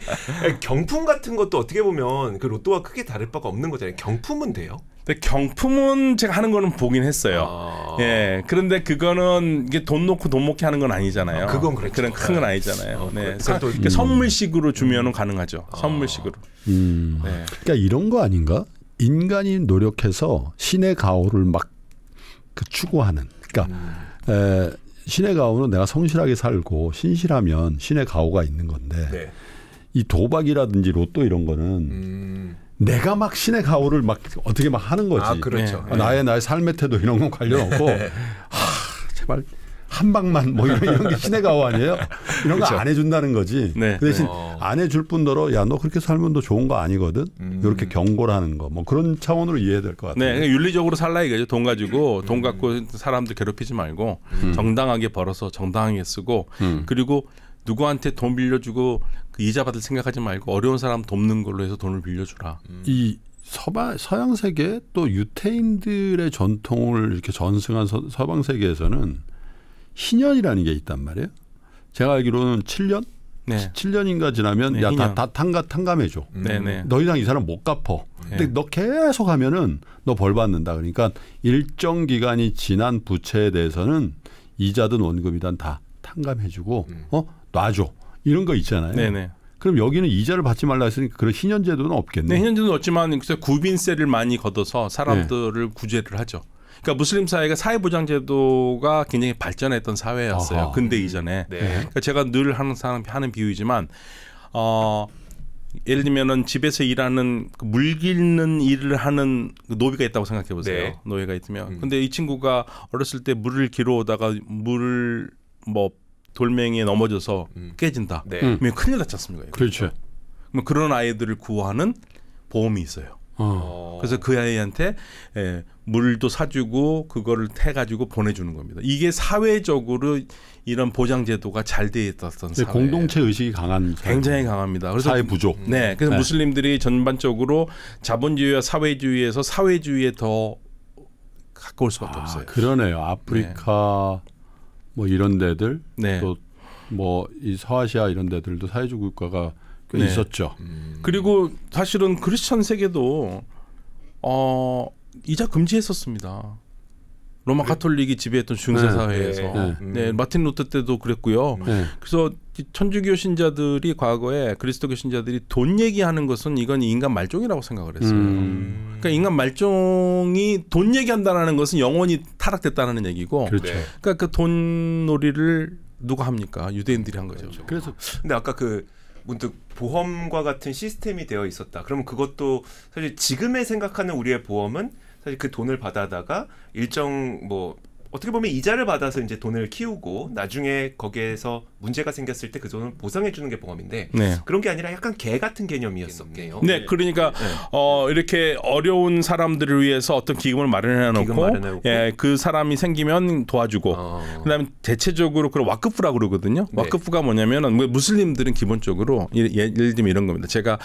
[SPEAKER 3] 경품 같은 것도 어떻게 보면 그 로또와 크게 다를 바가 없는 거잖아요. 경품은 돼요?
[SPEAKER 1] 근데 경품은 제가 하는 거는 보긴 했어요.
[SPEAKER 3] 아.
[SPEAKER 1] 예, 그런데 그거는 이게 돈 놓고 돈 먹게 하는 건 아니잖아요.
[SPEAKER 3] 아, 그건 그렇죠.
[SPEAKER 1] 런큰 건 아니잖아요.
[SPEAKER 3] 어,
[SPEAKER 1] 네, 사-
[SPEAKER 3] 또-
[SPEAKER 1] 그러니까 선물식으로 주면은 가능하죠.
[SPEAKER 3] 아.
[SPEAKER 1] 선물식으로.
[SPEAKER 2] 음.
[SPEAKER 1] 네.
[SPEAKER 2] 그러니까 이런 거 아닌가? 인간이 노력해서 신의 가호를 막 그 추구하는. 그러니까 에, 신의 가호는 내가 성실하게 살고 신실하면 신의 가호가 있는 건데
[SPEAKER 3] 네.
[SPEAKER 2] 이 도박이라든지 로또 이런 거는
[SPEAKER 3] 음.
[SPEAKER 2] 내가 막 신의 가호를 막 어떻게 막 하는 거지.
[SPEAKER 3] 아 그렇죠.
[SPEAKER 1] 네.
[SPEAKER 2] 아, 나의 나의 삶의 태도 이런 건 관련 없고 *laughs* 하, 제발 한 방만 뭐 이런, 이런 게 신의 가호 아니에요? 이런 거안 해준다는 거지.
[SPEAKER 1] 네.
[SPEAKER 2] 그 대신
[SPEAKER 3] 어.
[SPEAKER 2] 안 해줄 뿐더러 야 너 그렇게 살면 너 좋은 거 아니거든.
[SPEAKER 3] 음.
[SPEAKER 2] 이렇게 경고를 하는 거 뭐 그런 차원으로 이해해야 될것 같아요.
[SPEAKER 1] 네, 그러니까 윤리적으로 살라 이거죠. 돈 가지고
[SPEAKER 3] 음.
[SPEAKER 1] 돈 갖고 사람들 괴롭히지 말고 정당하게 벌어서 정당하게 쓰고
[SPEAKER 2] 음.
[SPEAKER 1] 그리고 누구한테 돈 빌려주고 그 이자 받을 생각하지 말고 어려운 사람 돕는 걸로 해서 돈을 빌려주라.
[SPEAKER 2] 이 서방 서양 세계 또 유태인들의 전통을 이렇게 전승한 서, 서방 세계에서는 희년이라는 게 있단 말이에요. 제가 알기로는 7년,
[SPEAKER 1] 네,
[SPEAKER 2] 7년인가 지나면
[SPEAKER 1] 네,
[SPEAKER 2] 야다
[SPEAKER 1] 희년.
[SPEAKER 2] 다 탕가 탕감해 줘.
[SPEAKER 1] 네, 네.
[SPEAKER 2] 더 이상 이 사람 못 갚어. 근데
[SPEAKER 1] 네.
[SPEAKER 2] 너 계속 하면은 너 벌 받는다. 그러니까 일정 기간이 지난 부채에 대해서는 이자든 원금이든 다 탕감해 주고 어 놔줘 이런 거 있잖아요.
[SPEAKER 1] 네, 네.
[SPEAKER 2] 그럼 여기는 이자를 받지 말라 했으니까 그런 희년 제도는 없겠네.
[SPEAKER 1] 네, 현재는 없지만 글쎄 구빈세를 많이 걷어서 사람들을 구제를 하죠. 그러니까 무슬림 사회가 사회보장제도가 굉장히 발전했던 사회였어요.
[SPEAKER 2] 아하.
[SPEAKER 1] 근대 이전에.
[SPEAKER 3] 네.
[SPEAKER 1] 그러니까 제가 늘 항상 하는 비유이지만 어 예를 들면은 집에서 일하는 그물 깃는 일을 하는 그 노비가 있다고 생각해 보세요.
[SPEAKER 3] 네.
[SPEAKER 1] 노예가 있으면.
[SPEAKER 3] 음.
[SPEAKER 1] 근데 이 친구가 어렸을 때 물을 길어 오다가 물을 뭐 돌멩이에 넘어져서
[SPEAKER 3] 음.
[SPEAKER 1] 깨진다.
[SPEAKER 3] 네.
[SPEAKER 2] 음.
[SPEAKER 1] 그러면 큰일 났지 않습니까?
[SPEAKER 2] 그렇죠.
[SPEAKER 1] 그럼 그런 아이들을 구호하는 보험이 있어요.
[SPEAKER 2] 어.
[SPEAKER 1] 그래서 그 아이한테 예, 물도 사주고 그거를 해가지고 보내주는 겁니다. 이게 사회적으로 이런 보장 제도가 잘돼 있었던 사회.
[SPEAKER 2] 공동체 의식이 강한 사회.
[SPEAKER 1] 굉장히 강합니다. 그래서
[SPEAKER 2] 사회 부족.
[SPEAKER 1] 네, 그래서
[SPEAKER 2] 네.
[SPEAKER 1] 무슬림들이 전반적으로 자본주의와 사회주의에서 사회주의에 더 가까울 수밖에
[SPEAKER 2] 아,
[SPEAKER 1] 없어요.
[SPEAKER 2] 그러네요. 아프리카 뭐 이런 데들
[SPEAKER 1] 네.
[SPEAKER 2] 또뭐 이 서아시아 이런 데들도 사회주의 국가가 꽤
[SPEAKER 1] 네.
[SPEAKER 2] 있었죠.
[SPEAKER 1] 그리고 사실은 크리스천 세계도 어 이자 금지했었습니다. 로마 카톨릭이 지배했던 중세
[SPEAKER 2] 네.
[SPEAKER 1] 사회에서
[SPEAKER 2] 네.
[SPEAKER 1] 네. 마틴 루터 때도 그랬고요.
[SPEAKER 2] 네.
[SPEAKER 1] 그래서 이 천주교 신자들이 과거에 그리스도교 신자들이 돈 얘기하는 것은 이건 인간 말종이라고 생각을 했어요.
[SPEAKER 2] 음.
[SPEAKER 1] 그러니까 인간 말종이 돈 얘기한다라는 것은 영원히 타락됐다는 얘기고,
[SPEAKER 2] 그렇죠.
[SPEAKER 3] 네.
[SPEAKER 1] 그러니까 그 돈 놀이를 누가 합니까? 유대인들이 한 거죠.
[SPEAKER 2] 그래서
[SPEAKER 3] 근데 아까 그 문득 보험과 같은 시스템이 되어 있었다. 그러면 그것도 사실 지금에 생각하는 우리의 보험은 사실 그 돈을 받아다가 일정 뭐 어떻게 보면 이자를 받아서 이제 돈을 키우고 나중에 거기에서 문제가 생겼을 때 그 돈을 보상해 주는 게 보험인데
[SPEAKER 1] 네.
[SPEAKER 3] 그런 게 아니라 약간 개 같은 개념이었었네요.
[SPEAKER 1] 네, 그러니까
[SPEAKER 3] 네.
[SPEAKER 1] 어 이렇게 어려운 사람들을 위해서 어떤 기금을 마련해 놓고. 예, 그 사람이 생기면 도와주고
[SPEAKER 3] 어.
[SPEAKER 1] 그다음에 대체적으로 그런 와크프라고 그러거든요.
[SPEAKER 3] 네.
[SPEAKER 1] 와크프가 뭐냐면은 뭐 무슬림들은 기본적으로 예- 예를 들면 이런 겁니다. 제가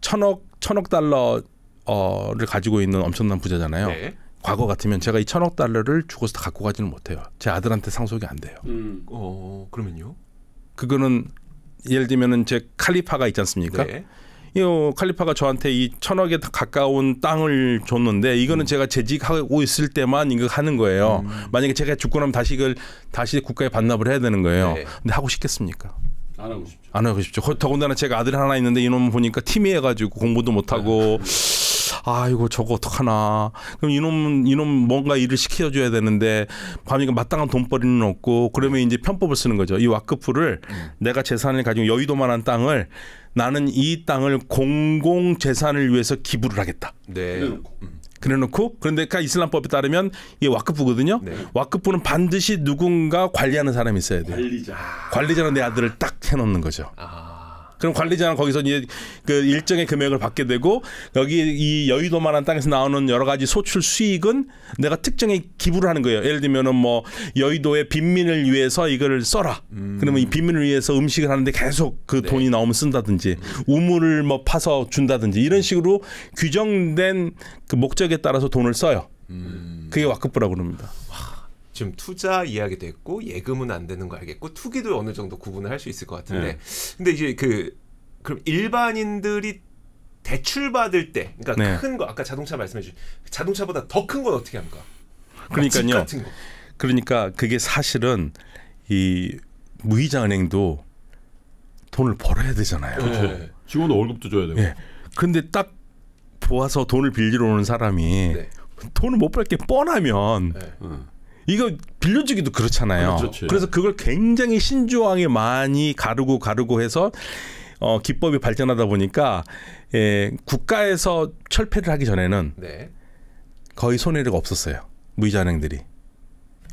[SPEAKER 1] 천억 천억 달러 를 가지고 있는 엄청난 부자잖아요.
[SPEAKER 3] 네.
[SPEAKER 1] 과거 같으면 제가 이 천억 달러를 죽어서 다 갖고 가지는 못해요. 제 아들한테 상속이 안 돼요.
[SPEAKER 3] 어 그러면요?
[SPEAKER 1] 그거는 예를 들면은 제 칼리파가 있지 않습니까?
[SPEAKER 3] 네.
[SPEAKER 1] 이 칼리파가 저한테 이 천억에 다 가까운 땅을 줬는데 이거는
[SPEAKER 3] 음.
[SPEAKER 1] 제가 재직하고 있을 때만 이거 하는 거예요. 만약에 제가 죽고 나면 다시 이걸 다시 국가에 반납을 해야 되는 거예요.
[SPEAKER 3] 네.
[SPEAKER 1] 근데 하고 싶겠습니까?
[SPEAKER 2] 안 하고 싶죠.
[SPEAKER 1] 안 하고 싶죠. 거- 더군다나 제가 아들 하나 있는데 이놈 보니까 팀이 해가지고 공부도 못하고 *laughs* 아이고 저거 어떡하나. 그럼 이놈 이놈 뭔가 일을 시켜줘야 되는데 밤이가 마땅한 돈벌이는 없고 그러면 이제 편법을 쓰는 거죠. 이 와크프를 내가 재산을 가지고 여의도만한 땅을 나는 이 땅을 공공 재산을 위해서 기부를 하겠다.
[SPEAKER 3] 네.
[SPEAKER 1] 그래놓고 그런데 그 이슬람법에 따르면 이게 와크프거든요.
[SPEAKER 3] 네.
[SPEAKER 1] 와크프는 반드시 누군가 관리하는 사람이 있어야 돼요.
[SPEAKER 2] 관리자.
[SPEAKER 1] 관리자는 내 아들을 딱 해놓는 거죠.
[SPEAKER 3] 아.
[SPEAKER 1] 그럼 관리자는 거기서 이제 그 일정의 금액을 받게 되고 여기 이 여의도만한 땅에서 나오는 여러 가지 소출 수익은 내가 특정에 기부를 하는 거예요. 예를 들면은 뭐 여의도의 빈민을 위해서 이거를 써라. 그러면 이 빈민을 위해서 음식을 하는데 계속 그
[SPEAKER 3] 네.
[SPEAKER 1] 돈이 나오면 쓴다든지 우물을 뭐 파서 준다든지 이런 식으로 규정된 그 목적에 따라서 돈을 써요. 그게 와크프라고 그럽니다.
[SPEAKER 3] 지금 투자 이야기 됐고 예금은 안 되는 거 알겠고 투기도 어느 정도 구분을 할 수 있을 것 같은데
[SPEAKER 2] 네.
[SPEAKER 3] 근데 이제 그 그럼 일반인들이 대출 받을 때 그러니까
[SPEAKER 1] 네.
[SPEAKER 3] 큰거 아까 자동차 말씀해 주신 자동차보다 더 큰 건 어떻게 합니까? 집
[SPEAKER 1] 그러니까요.
[SPEAKER 3] 같은 거.
[SPEAKER 1] 그러니까 그게 사실은 이 무이자 은행도 돈을 벌어야 되잖아요.
[SPEAKER 3] 네.
[SPEAKER 2] 직원 월급도 줘야 되고.
[SPEAKER 1] 예. 근데 딱 보아서 돈을 빌리러 오는 사람이
[SPEAKER 3] 네.
[SPEAKER 1] 돈을 못 벌 게 뻔하면
[SPEAKER 3] 네.
[SPEAKER 2] 어.
[SPEAKER 1] 이거 빌려주기도 그렇잖아요.
[SPEAKER 2] 그렇지.
[SPEAKER 1] 그래서 그걸 굉장히 신중하게 많이 가르고 가르고 해서 어, 기법이 발전하다 보니까 예, 국가에서 철폐를 하기 전에는
[SPEAKER 3] 네.
[SPEAKER 1] 거의 손해가 없었어요. 무이자 은행들이.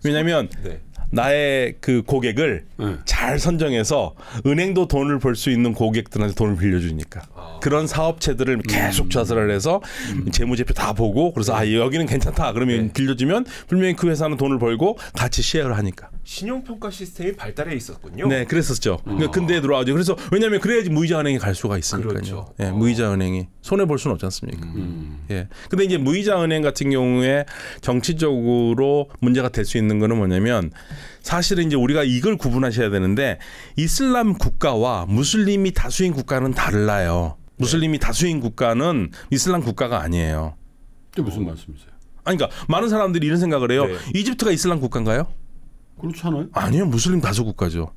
[SPEAKER 1] 왜냐하면
[SPEAKER 3] 네.
[SPEAKER 1] 나의 그 고객을
[SPEAKER 2] 네.
[SPEAKER 1] 잘 선정해서 은행도 돈을 벌 수 있는 고객들한테 돈을 빌려주니까
[SPEAKER 3] 아.
[SPEAKER 1] 그런 사업체들을 계속 조사를 해서 재무제표 다 보고 그래서 아 여기는 괜찮다 그러면
[SPEAKER 3] 네.
[SPEAKER 1] 빌려주면 분명히 그 회사는 돈을 벌고 같이 쉐어를 하니까
[SPEAKER 3] 신용 평가 시스템이 발달해 있었군요.
[SPEAKER 1] 네 그랬었죠 그러니까 근대에 들어와죠 그래서 왜냐하면 그래야지 무이자 은행이 갈 수가 있으니까요
[SPEAKER 3] 그렇죠.
[SPEAKER 1] 예,
[SPEAKER 3] 어.
[SPEAKER 1] 무이자 은행이 손해 볼 수는 없지 않습니까
[SPEAKER 2] 음.
[SPEAKER 1] 예. 근데 이제 무이자 은행 같은 경우에 정치적으로 문제가 될 수 있는 거는 뭐냐면 사실은 이제 우리가 이걸 구분하셔야 되는데 이슬람 국가와 무슬림이 다수인 국가는 달라요. 무슬림이 다수인 국가는 이슬람 국가가 아니에요.
[SPEAKER 2] 그게 무슨 말씀이세요?
[SPEAKER 1] 아니 그러니까 많은 사람들이 이런 생각을 해요.
[SPEAKER 3] 네.
[SPEAKER 1] 이집트가 이슬람 국가인가요?
[SPEAKER 2] 그렇지 않아요?
[SPEAKER 1] 아니요. 무슬림 다수 국가죠.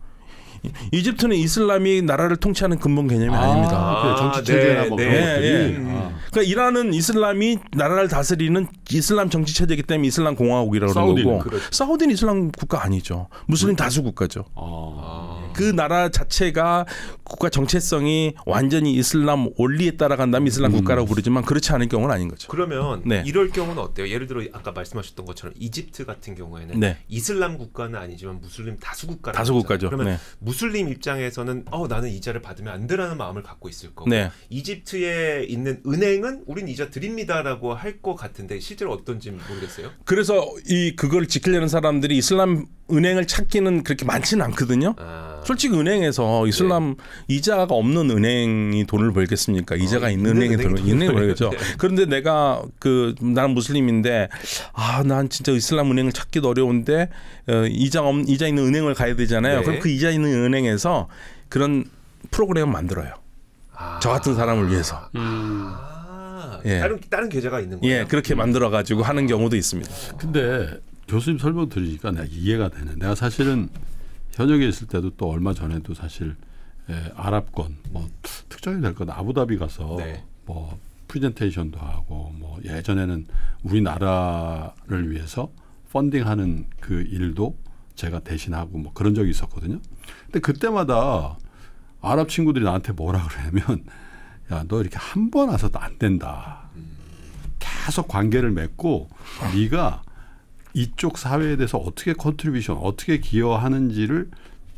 [SPEAKER 1] 이- 이집트는 이슬람이 나라를 통치하는 근본 개념이 아, 닙니다
[SPEAKER 2] 아, 그 정치
[SPEAKER 3] 아,
[SPEAKER 2] 체제나
[SPEAKER 3] 네,
[SPEAKER 2] 뭐
[SPEAKER 3] 네.
[SPEAKER 2] 그런
[SPEAKER 1] 예,
[SPEAKER 2] 것들이.
[SPEAKER 1] 예.
[SPEAKER 2] 아.
[SPEAKER 1] 그러니까 이란은 이슬람이 나라를 다스리는 이슬람 정치 체제이기 때문에 이슬람 공화국이라고 그러는 거고
[SPEAKER 3] 그렇죠.
[SPEAKER 1] 사우디는 이슬람 국가 아니죠. 무슬림 다수 국가죠.
[SPEAKER 2] 아.
[SPEAKER 1] 그 나라 자체가 국가 정체성이 완전히 이슬람 원리에 따라 간다면 이슬람 국가라고 부르지만 그렇지 않은 경우는 아닌 거죠.
[SPEAKER 3] 그러면
[SPEAKER 1] 네.
[SPEAKER 3] 이럴 경우는 어때요? 예를 들어 아까 말씀하셨던 것처럼 이집트 같은 경우에는
[SPEAKER 1] 네.
[SPEAKER 3] 이슬람 국가는 아니지만 무슬림 다수 국가
[SPEAKER 1] 다수 국가죠.
[SPEAKER 3] 그러면
[SPEAKER 1] 네.
[SPEAKER 3] 무슬림 입장에서는 어 나는 이자를 받으면 안 되라는 마음을 갖고 있을 거고
[SPEAKER 1] 네.
[SPEAKER 3] 이집트에 있는 은행은 우린 이자 드립니다라고 할 것 같은데 실제로 어떤지 모르겠어요.
[SPEAKER 1] 그래서 이 그걸 지키려는 사람들이 이슬람 은행을 찾기는 그렇게 많지는 않거든요.
[SPEAKER 3] 아,
[SPEAKER 1] 솔직히 은행에서 이슬람 이자가 없는 은행이 돈을 벌겠습니까? 이자가
[SPEAKER 3] 어,
[SPEAKER 1] 있는
[SPEAKER 3] 은행이
[SPEAKER 1] 돈을
[SPEAKER 3] 돈을
[SPEAKER 1] 있는 벌겠죠.
[SPEAKER 3] 벌겠네.
[SPEAKER 1] 그런데 내가 그 나는 무슬림인데 아 난 진짜 이슬람 은행을 찾기도 어려운데 어, 이자 없 이자 있는 은행을 가야 되잖아요.
[SPEAKER 3] 네.
[SPEAKER 1] 그럼 그 이자 있는 은행에서 그런 프로그램을 만들어요.
[SPEAKER 3] 아.
[SPEAKER 1] 저 같은 사람을 위해서.
[SPEAKER 3] 아,
[SPEAKER 1] 예.
[SPEAKER 3] 다른 다른 계좌가 있는 거예요.
[SPEAKER 1] 예, 그렇게 만들어 가지고 하는 경우도 있습니다.
[SPEAKER 2] 근데 교수님 설명 들으니까 내가 이해가 되네. 내가 사실은 현역에 있을 때도 또 얼마 전에도 사실 예, 아랍권 뭐 특정이 될 건 아부다비 가서
[SPEAKER 3] 네.
[SPEAKER 2] 뭐 프레젠테이션도 하고 뭐 예전에는 우리나라를 위해서 펀딩하는 그 일도 제가 대신하고 뭐 그런 적이 있었거든요. 근데 그때마다 아랍 친구들이 나한테 뭐라 그러냐면 *laughs* 야 너 이렇게 한 번 와서도 안 된다. 계속 관계를 맺고 네가 이쪽 사회에 대해서 어떻게 contribution 어떻게 기여하는지를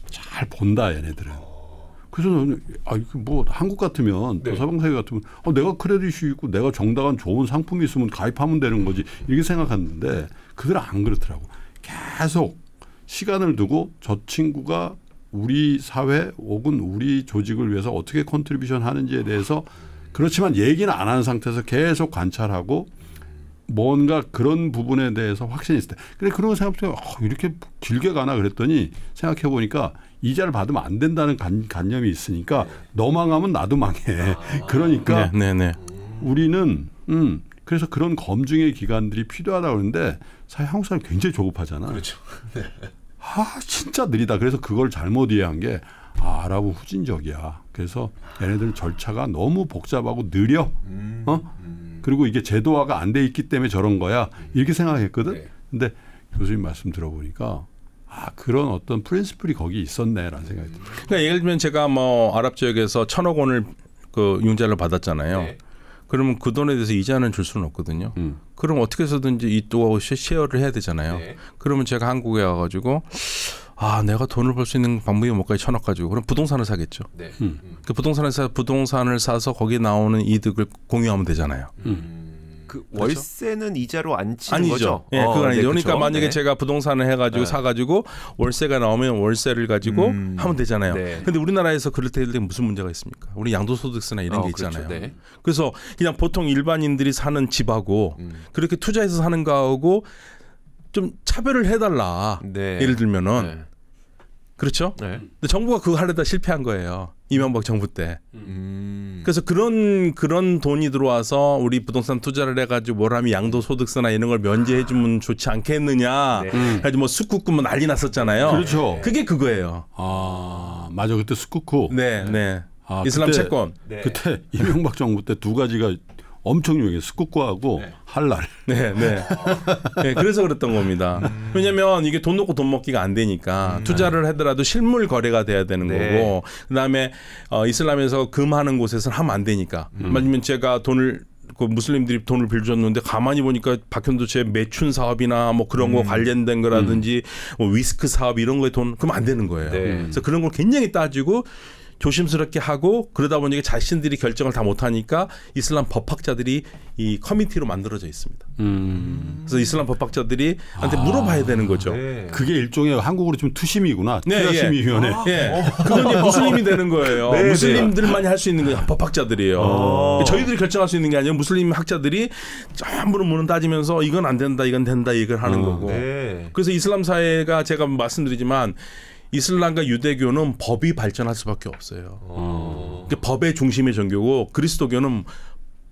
[SPEAKER 2] 잘 본다 얘네들은. 그래서 저는 아 이거 뭐 한국 같으면
[SPEAKER 3] 네.
[SPEAKER 2] 또 서방 세계 같으면 어, 내가 credit이 있고 내가 정당한 좋은 상품이 있으면 가입하면 되는 거지 이렇게 생각하는데 그들은 안 그렇더라고. 계속 시간을 두고 저 친구가 우리 사회 혹은 우리 조직을 위해서 어떻게 contribution 하는지에 대해서 그렇지만 얘기는 안 하는 상태에서 계속 관찰하고 뭔가 그런 부분에 대해서 확신이 있을 때. 그래 그런 거 생각해 어, 이렇게 길게 가나 그랬더니 생각해 보니까 이자를 받으면 안 된다는 간, 관념이 있으니까 너 망하면 나도 망해. *laughs* 그러니까
[SPEAKER 1] 네, 네, 네.
[SPEAKER 2] 우리는 음 그래서 그런 검증의 기관들이 필요하다고 그러는데 사실 한국 사람 굉장히 조급하잖아.
[SPEAKER 3] 그렇죠. *laughs*
[SPEAKER 2] 아 진짜 느리다. 그래서 그걸 잘못 이해한 게 아, 아랍은 후진적이야. 그래서 얘네들 절차가 너무 복잡하고 느려.
[SPEAKER 3] 음,
[SPEAKER 2] 어?
[SPEAKER 3] 음.
[SPEAKER 2] 그리고 이게 제도화가 안 돼 있기 때문에 저런 거야. 이렇게 생각했거든.
[SPEAKER 3] 네.
[SPEAKER 2] 근데 교수님 말씀 들어보니까 아 그런 어떤 프린스플이 거기 있었네라는 생각이 들어요.
[SPEAKER 1] 그러니까 예를 들면 제가 뭐 아랍 지역에서 천억 원을 그 융자를 받았잖아요.
[SPEAKER 3] 네.
[SPEAKER 1] 그러면 그 돈에 대해서 이자는 줄 수는 없거든요.
[SPEAKER 2] 음.
[SPEAKER 1] 그럼 어떻게 해서든지 이 또 쉐어를 해야 되잖아요.
[SPEAKER 3] 네.
[SPEAKER 1] 그러면 제가 한국에 와가지고 아 내가 돈을 벌 수 있는 방법이 뭘까 천억 가지고 그럼 부동산을 사겠죠.
[SPEAKER 3] 네.
[SPEAKER 2] 음.
[SPEAKER 3] 음.
[SPEAKER 1] 그 부동산을 사 부동산을 사서 거기에 나오는 이득을 공유하면 되잖아요.
[SPEAKER 3] 그
[SPEAKER 1] 그렇죠?
[SPEAKER 3] 월세는 이자로 안 치는
[SPEAKER 1] 아니죠.
[SPEAKER 3] 거죠?
[SPEAKER 1] 예,
[SPEAKER 3] 어,
[SPEAKER 1] 그건 아니죠.
[SPEAKER 3] 네,
[SPEAKER 1] 그러니까
[SPEAKER 3] 그쵸.
[SPEAKER 1] 만약에
[SPEAKER 3] 네.
[SPEAKER 1] 제가 부동산을 해가지고
[SPEAKER 3] 네.
[SPEAKER 1] 사가지고 월세가 나오면 월세를 가지고
[SPEAKER 3] 음.
[SPEAKER 1] 하면 되잖아요.
[SPEAKER 3] 네.
[SPEAKER 1] 근데 우리나라에서 그럴 때 무슨 문제가 있습니까? 우리 양도소득세나 이런
[SPEAKER 3] 어,
[SPEAKER 1] 게
[SPEAKER 3] 그렇죠.
[SPEAKER 1] 있잖아요.
[SPEAKER 3] 네.
[SPEAKER 1] 그래서 그냥 보통 일반인들이 사는 집하고
[SPEAKER 3] 음.
[SPEAKER 1] 그렇게 투자해서 사는 거하고 좀 차별을 해달라.
[SPEAKER 3] 네.
[SPEAKER 1] 예를 들면은
[SPEAKER 3] 네.
[SPEAKER 1] 그렇죠.
[SPEAKER 3] 네.
[SPEAKER 1] 근데 정부가 그거 하려다 실패한 거예요. 이명박 정부 때.
[SPEAKER 3] 음.
[SPEAKER 1] 그래서 그런 그런 돈이 들어와서 우리 부동산 투자를 해가지고 뭘 하면 양도소득세나 이런 걸 면제해주면 좋지 않겠느냐.
[SPEAKER 3] 네.
[SPEAKER 2] 음.
[SPEAKER 1] 가지고 뭐 숙국금 뭐 난리 났었잖아요.
[SPEAKER 2] 그렇죠.
[SPEAKER 1] 그게 그거예요.
[SPEAKER 2] 아 맞아 그때 스쿠쿠.
[SPEAKER 1] 네, 네.
[SPEAKER 2] 아,
[SPEAKER 1] 이슬람
[SPEAKER 2] 그때-
[SPEAKER 1] 채권.
[SPEAKER 3] 네.
[SPEAKER 2] 그때 이명박 정부 때 두 가지가 엄청 유행해 스쿠쿠하고
[SPEAKER 3] 네.
[SPEAKER 2] 할랄.
[SPEAKER 1] 네, 네. 네, 그래서 그랬던 겁니다.
[SPEAKER 3] 음.
[SPEAKER 1] 왜냐하면 이게 돈 놓고 돈 먹기가 안 되니까 투자를 하더라도 실물 거래가 돼야 되는
[SPEAKER 3] 네.
[SPEAKER 1] 거고, 그다음에 어, 이슬람에서 금하는 곳에서는 하면 안 되니까.
[SPEAKER 3] 음.
[SPEAKER 1] 만약에 제가 돈을 그 무슬림들이 돈을 빌려줬는데 가만히 보니까 박현도체 매춘 사업이나 뭐 그런
[SPEAKER 3] 음.
[SPEAKER 1] 거 관련된 거라든지 뭐 위스크 사업 이런 거에 돈 그러면 안 되는 거예요.
[SPEAKER 3] 네.
[SPEAKER 1] 그래서 그런 걸 굉장히 따지고 조심스럽게 하고 그러다 보니까 자신들이 결정을 다 못하니까 이슬람 법학자들이 이 커미티로 만들어져 있습니다.
[SPEAKER 2] 음.
[SPEAKER 1] 그래서 이슬람 법학자들이 한테 물어봐야 되는 거죠.
[SPEAKER 3] 네.
[SPEAKER 2] 그게 일종의 한국으로 치면 투심이구나.
[SPEAKER 1] 네,
[SPEAKER 2] 투자심의위원회.
[SPEAKER 1] 예, 그건 이제 무슬림이 되는 거예요.
[SPEAKER 3] 네,
[SPEAKER 1] 무슬림들만이 할 수 있는 게 법학자들이에요.
[SPEAKER 3] 어.
[SPEAKER 1] 저희들이 결정할 수 있는 게 아니라 무슬림 학자들이 전부 문을 따지면서 이건 안 된다, 이건 된다, 이걸 하는
[SPEAKER 2] 어,
[SPEAKER 1] 거고.
[SPEAKER 3] 네.
[SPEAKER 1] 그래서 이슬람 사회가 제가 말씀드리지만 이슬람과 유대교는 법이 발전할 수밖에 없어요.
[SPEAKER 3] 어.
[SPEAKER 1] 그러니까 법의 중심의 종교고 그리스도교는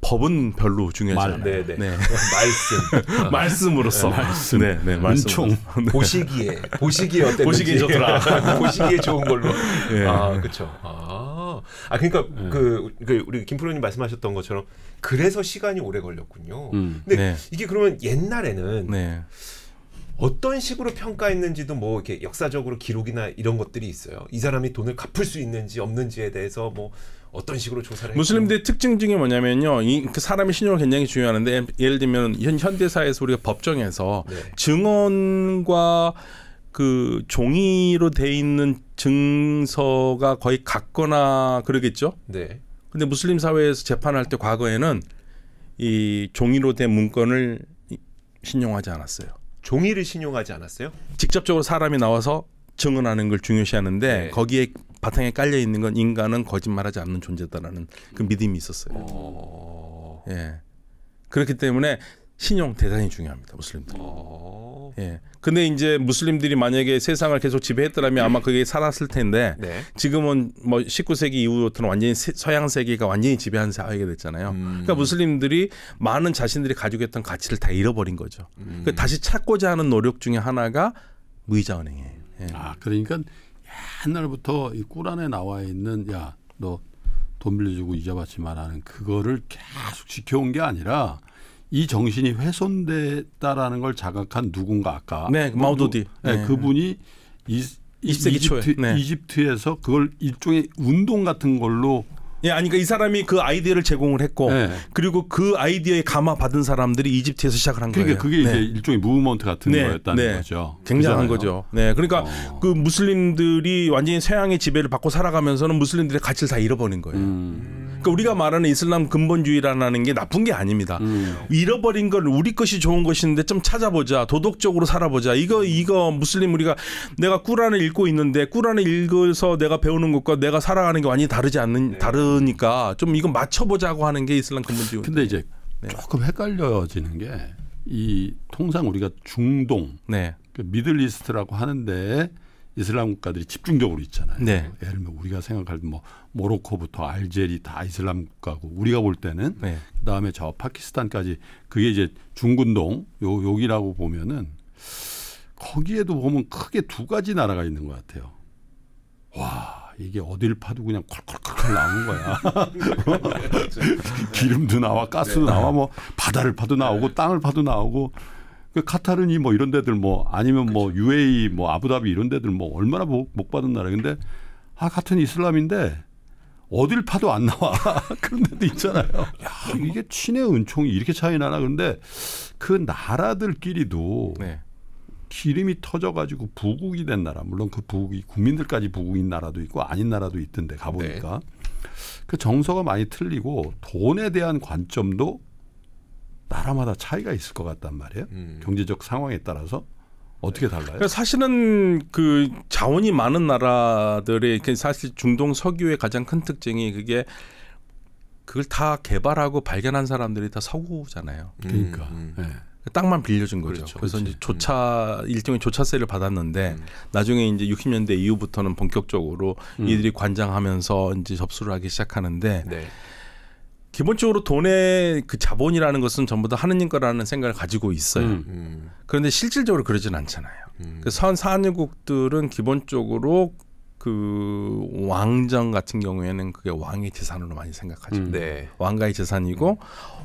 [SPEAKER 1] 법은 별로 중요하지
[SPEAKER 2] 말.
[SPEAKER 1] 않아요.
[SPEAKER 3] 네, 네.
[SPEAKER 1] 네. *laughs*
[SPEAKER 3] 말씀. *laughs*
[SPEAKER 1] 말씀으로서.
[SPEAKER 2] 말씀.
[SPEAKER 1] 네, 네, 말씀.
[SPEAKER 2] 은총.
[SPEAKER 3] 보시기에 보시기에 어땠는지
[SPEAKER 1] 보시기에 좋더라. *laughs*
[SPEAKER 3] 보시기에 좋은 걸로.
[SPEAKER 1] 예.
[SPEAKER 3] 아 그렇죠. 아, 아 그러니까 그, 그 우리 김프로님 말씀하셨던 것처럼 그래서 시간이 오래 걸렸군요.
[SPEAKER 2] 음.
[SPEAKER 3] 근데
[SPEAKER 1] 네.
[SPEAKER 3] 이게 그러면 옛날에는
[SPEAKER 1] 네.
[SPEAKER 3] 어떤 식으로 평가했는지도 뭐 이렇게 역사적으로 기록이나 이런 것들이 있어요. 이 사람이 돈을 갚을 수 있는지 없는지에 대해서 뭐 어떤 식으로 조사를.
[SPEAKER 1] 무슬림들의 특징 중에 뭐냐면요. 이, 그 사람의 신용을 굉장히 중요하는데 예를 들면 현, 현대사에서 우리가 법정에서
[SPEAKER 3] 네.
[SPEAKER 1] 증언과 그 종이로 돼 있는 증서가 거의 같거나 그러겠죠.
[SPEAKER 3] 네.
[SPEAKER 1] 근데 무슬림 사회에서 재판할 때 과거에는 이 종이로 된 문건을 이- 신용하지 않았어요.
[SPEAKER 3] 종이를 신용하지 않았어요?
[SPEAKER 1] 직접적으로 사람이 나와서 증언하는 걸 중요시하는데
[SPEAKER 3] 네.
[SPEAKER 1] 거기에 바탕에 깔려 있는 건 인간은 거짓말하지 않는 존재다라는 그 믿음이 있었어요.
[SPEAKER 3] 어.
[SPEAKER 1] 예. 그렇기 때문에 신용 대단히 중요합니다. 무슬림들.
[SPEAKER 3] 어.
[SPEAKER 1] 예. 근데 이제 무슬림들이 만약에 세상을 계속 지배했더라면 아마 그게 살았을 텐데
[SPEAKER 3] 네.
[SPEAKER 1] 지금은 뭐 19세기 이후부터는 완전히 세- 서양 세계가 완전히 지배한 사회가 됐잖아요.
[SPEAKER 3] 음.
[SPEAKER 1] 그러니까 무슬림들이 많은 자신들이 가지고 있던 가치를 다 잃어버린 거죠.
[SPEAKER 3] 음.
[SPEAKER 1] 그 다시 찾고자 하는 노력 중에 하나가 무이자 은행이에요. 예.
[SPEAKER 2] 아 그러니까 옛날부터 이 꿀안에 나와 있는 야 너 돈 빌려주고 이자 받지 마라는 그거를 계속 지켜온 게 아니라 이 정신이 훼손됐다라는 걸 자각한 누군가 아까
[SPEAKER 1] 네, 마오도디.
[SPEAKER 2] 네,
[SPEAKER 1] 네.
[SPEAKER 2] 그분이 이,
[SPEAKER 1] 20세기 초에.
[SPEAKER 2] 이집트,
[SPEAKER 1] 네.
[SPEAKER 2] 이집트에서 그걸 일종의 운동 같은 걸로
[SPEAKER 1] 예, 아니 그러니까 이 사람이 그 아이디어를 제공을 했고
[SPEAKER 2] 네.
[SPEAKER 1] 그리고 그 아이디어에 감화 받은 사람들이 이집트에서 시작을 한 거예요.
[SPEAKER 2] 그러니까 그게
[SPEAKER 1] 네.
[SPEAKER 2] 이제 일종의 무브먼트 같은
[SPEAKER 1] 네,
[SPEAKER 2] 거였다는
[SPEAKER 1] 네.
[SPEAKER 2] 거죠.
[SPEAKER 1] 굉장한
[SPEAKER 2] 그잖아요.
[SPEAKER 1] 거죠. 네, 그러니까
[SPEAKER 2] 어.
[SPEAKER 1] 그 무슬림들이 완전히 서양의 지배를 받고 살아가면서는 무슬림들의 가치를 다 잃어버린 거예요.
[SPEAKER 2] 음.
[SPEAKER 1] 그러니까 우리가 말하는 이슬람 근본주의라는 게 나쁜 게 아닙니다.
[SPEAKER 2] 음.
[SPEAKER 1] 잃어버린 걸 우리 것이 좋은 것인데 좀 찾아보자. 도덕적으로 살아보자. 이거 이거 무슬림 우리가 내가 꾸란을 읽고 있는데 꾸란을 읽어서 내가 배우는 것과 내가 살아가는 게 완전히 다르지 않는 다 르니까 좀 이거 맞춰보자고 하는 게 이슬람 근본주의.
[SPEAKER 2] 근데 이제
[SPEAKER 1] 네.
[SPEAKER 2] 조금 헷갈려지는 게 이 통상 우리가 중동
[SPEAKER 1] 네,
[SPEAKER 2] 그 미들리스트라고 하는데 이슬람 국가들이 집중적으로 있잖아요.
[SPEAKER 1] 네.
[SPEAKER 2] 예를 들면 우리가 생각할 때 뭐 모로코부터 알제리 다 이슬람 국가고 우리가 볼 때는
[SPEAKER 1] 네.
[SPEAKER 2] 그다음에 저 파키스탄까지 그게 이제 중군동 요 여기라고 보면은 거기에도 보면 크게 두 가지 나라가 있는 것 같아요. 와 이게 어딜 파도 그냥 콜콜콜 나오는 거야. *laughs* 기름도 나와 가스도 나와 뭐 바다를 파도 나오고 땅을 파도 나오고. 그 카타르니 뭐 이런 데들 뭐 아니면 뭐 UAE 뭐 아부다비 이런 데들 뭐 얼마나 복, 복 받은 나라 근데 아 같은 이슬람인데 어딜 파도 안 나와. *laughs* 그런 데도 있잖아요. 야 이게 친의 은총이 이렇게 차이 나나. 근데 그 나라들끼리도
[SPEAKER 1] 네.
[SPEAKER 2] 기름이 터져가지고 부국이 된 나라 물론 그 부국이 국민들까지 부국인 나라도 있고 아닌 나라도 있던데 가보니까 그 정서가 많이 틀리고 돈에 대한 관점도 나라마다 차이가 있을 것 같단 말이에요.
[SPEAKER 3] 음.
[SPEAKER 2] 경제적 상황에 따라서 어떻게 달라요?
[SPEAKER 1] 그러니까 사실은 그 자원이 많은 나라들의 그 사실 중동 석유의 가장 큰 특징이 그게 그걸 다 개발하고 발견한 사람들이 다 서구잖아요.
[SPEAKER 2] 그러니까
[SPEAKER 3] 음,
[SPEAKER 2] 예.
[SPEAKER 1] 땅만 빌려준 거죠.
[SPEAKER 3] 그렇죠.
[SPEAKER 1] 그래서
[SPEAKER 2] 그렇지.
[SPEAKER 1] 이제 조차 일종의 조차세를 받았는데
[SPEAKER 3] 음.
[SPEAKER 1] 나중에 이제 60년대 이후부터는 본격적으로
[SPEAKER 2] 음.
[SPEAKER 1] 이들이 관장하면서 이제 접수를 하기 시작하는데
[SPEAKER 3] 네.
[SPEAKER 1] 기본적으로 돈의 그 자본이라는 것은 전부 다 하느님 거라는 생각을 가지고 있어요.
[SPEAKER 2] 음.
[SPEAKER 3] 음.
[SPEAKER 1] 그런데 실질적으로 그러진 않잖아요.
[SPEAKER 3] 음.
[SPEAKER 1] 그선 산유국들은 기본적으로 그 왕정 같은 경우에는 그게 왕의 재산으로 많이 생각하죠.
[SPEAKER 2] 음.
[SPEAKER 3] 네.
[SPEAKER 1] 왕가의 재산이고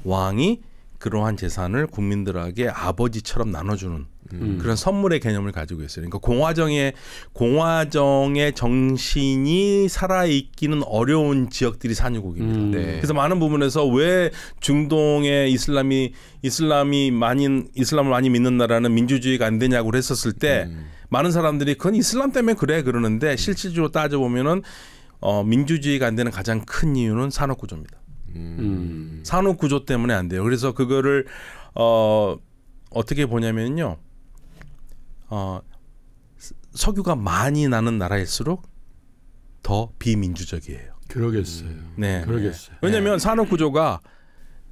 [SPEAKER 1] 왕이 그러한 재산을 국민들에게 아버지처럼 나눠주는
[SPEAKER 2] 음.
[SPEAKER 1] 그런 선물의 개념을 가지고 있어요. 그러니까 공화정의 공화정의 정신이 살아 있기는 어려운 지역들이 산유국입니다.
[SPEAKER 2] 음.
[SPEAKER 3] 네.
[SPEAKER 1] 그래서 많은 부분에서 왜 중동의 이슬람이 이슬람이 많이 이슬람을 많이 믿는 나라는 민주주의가 안 되냐고 했었을 때
[SPEAKER 3] 음.
[SPEAKER 1] 많은 사람들이 그건 이슬람 때문에 그래 그러는데 실질적으로 따져 보면은 어, 민주주의가 안 되는 가장 큰 이유는 산업 구조입니다.
[SPEAKER 2] 음.
[SPEAKER 1] 산업 구조 때문에 안 돼요. 그래서 그거를 어 어떻게 보냐면요. 어 석유가 많이 나는 나라일수록 더 비민주적이에요.
[SPEAKER 2] 그러겠어요.
[SPEAKER 1] 네.
[SPEAKER 2] 그러겠어요.
[SPEAKER 1] 왜냐하면 산업 구조가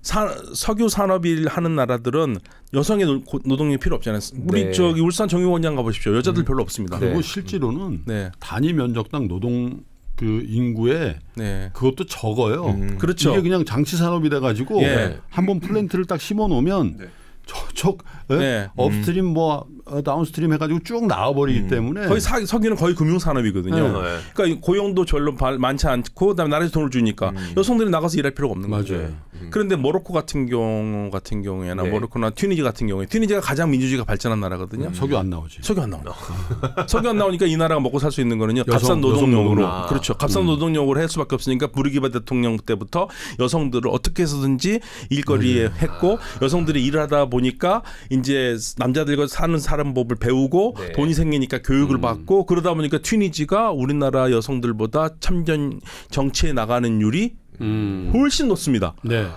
[SPEAKER 1] 사, 석유 산업을 하는 나라들은 여성의 노, 고- 노동력이 필요 없잖아요. 우리
[SPEAKER 3] 네.
[SPEAKER 1] 저기 울산 정유원장 가보십시오. 여자들 별로 없습니다.
[SPEAKER 2] 그리고
[SPEAKER 3] 네.
[SPEAKER 2] 실제로는
[SPEAKER 1] 네,
[SPEAKER 2] 단위 면적당 노동 그 인구에
[SPEAKER 1] 네,
[SPEAKER 2] 그것도 적어요.
[SPEAKER 3] 음.
[SPEAKER 1] 그렇죠.
[SPEAKER 2] 이게 그냥 장치 산업이 돼 가지고
[SPEAKER 1] 예.
[SPEAKER 2] 한번 플랜트를 딱 심어 놓으면
[SPEAKER 3] 네.
[SPEAKER 2] 저쪽 예?
[SPEAKER 1] 네.
[SPEAKER 2] upstream 뭐 어, downstream 해가지고 쭉 나와버리기 때문에
[SPEAKER 1] 거의 사, 석유는 거의 금융 산업이거든요.
[SPEAKER 2] 네.
[SPEAKER 1] 그러니까 고용도 별로 바- 많지 않고 그다음에 나라에서 돈을 주니까 여성들이 나가서 일할 필요가 없는 거죠.
[SPEAKER 2] 맞아요.
[SPEAKER 1] 그런데 모로코 같은 경우 같은 경우에나
[SPEAKER 3] 네.
[SPEAKER 1] 모로코나 튀니지 같은 경우에 튀니지가 가장 민주주의가 발전한 나라거든요.
[SPEAKER 2] 석유 안 나오지.
[SPEAKER 1] 석유 안 나온다. *laughs* 석유 안 나오니까 이 나라가 먹고 살 수 있는 거는요.
[SPEAKER 2] 여성-
[SPEAKER 1] 값싼 노동력으로
[SPEAKER 3] 노동.
[SPEAKER 1] 그렇죠. 값싼 노동력으로 할 수밖에 없으니까 부르기바 대통령 때부터 여성들을 어떻게 해서든지 일거리에 했고 여성들이 일을 하다 보니까 이제 남자들과 사는 사람 법을 배우고
[SPEAKER 3] 네.
[SPEAKER 1] 돈이 생기니까 교육을 받고 그러다 보니까 튀니지가 우리나라 여성들보다 참전 정치에 나가는 율이
[SPEAKER 2] 음.
[SPEAKER 1] 훨씬 높습니다.
[SPEAKER 2] 네.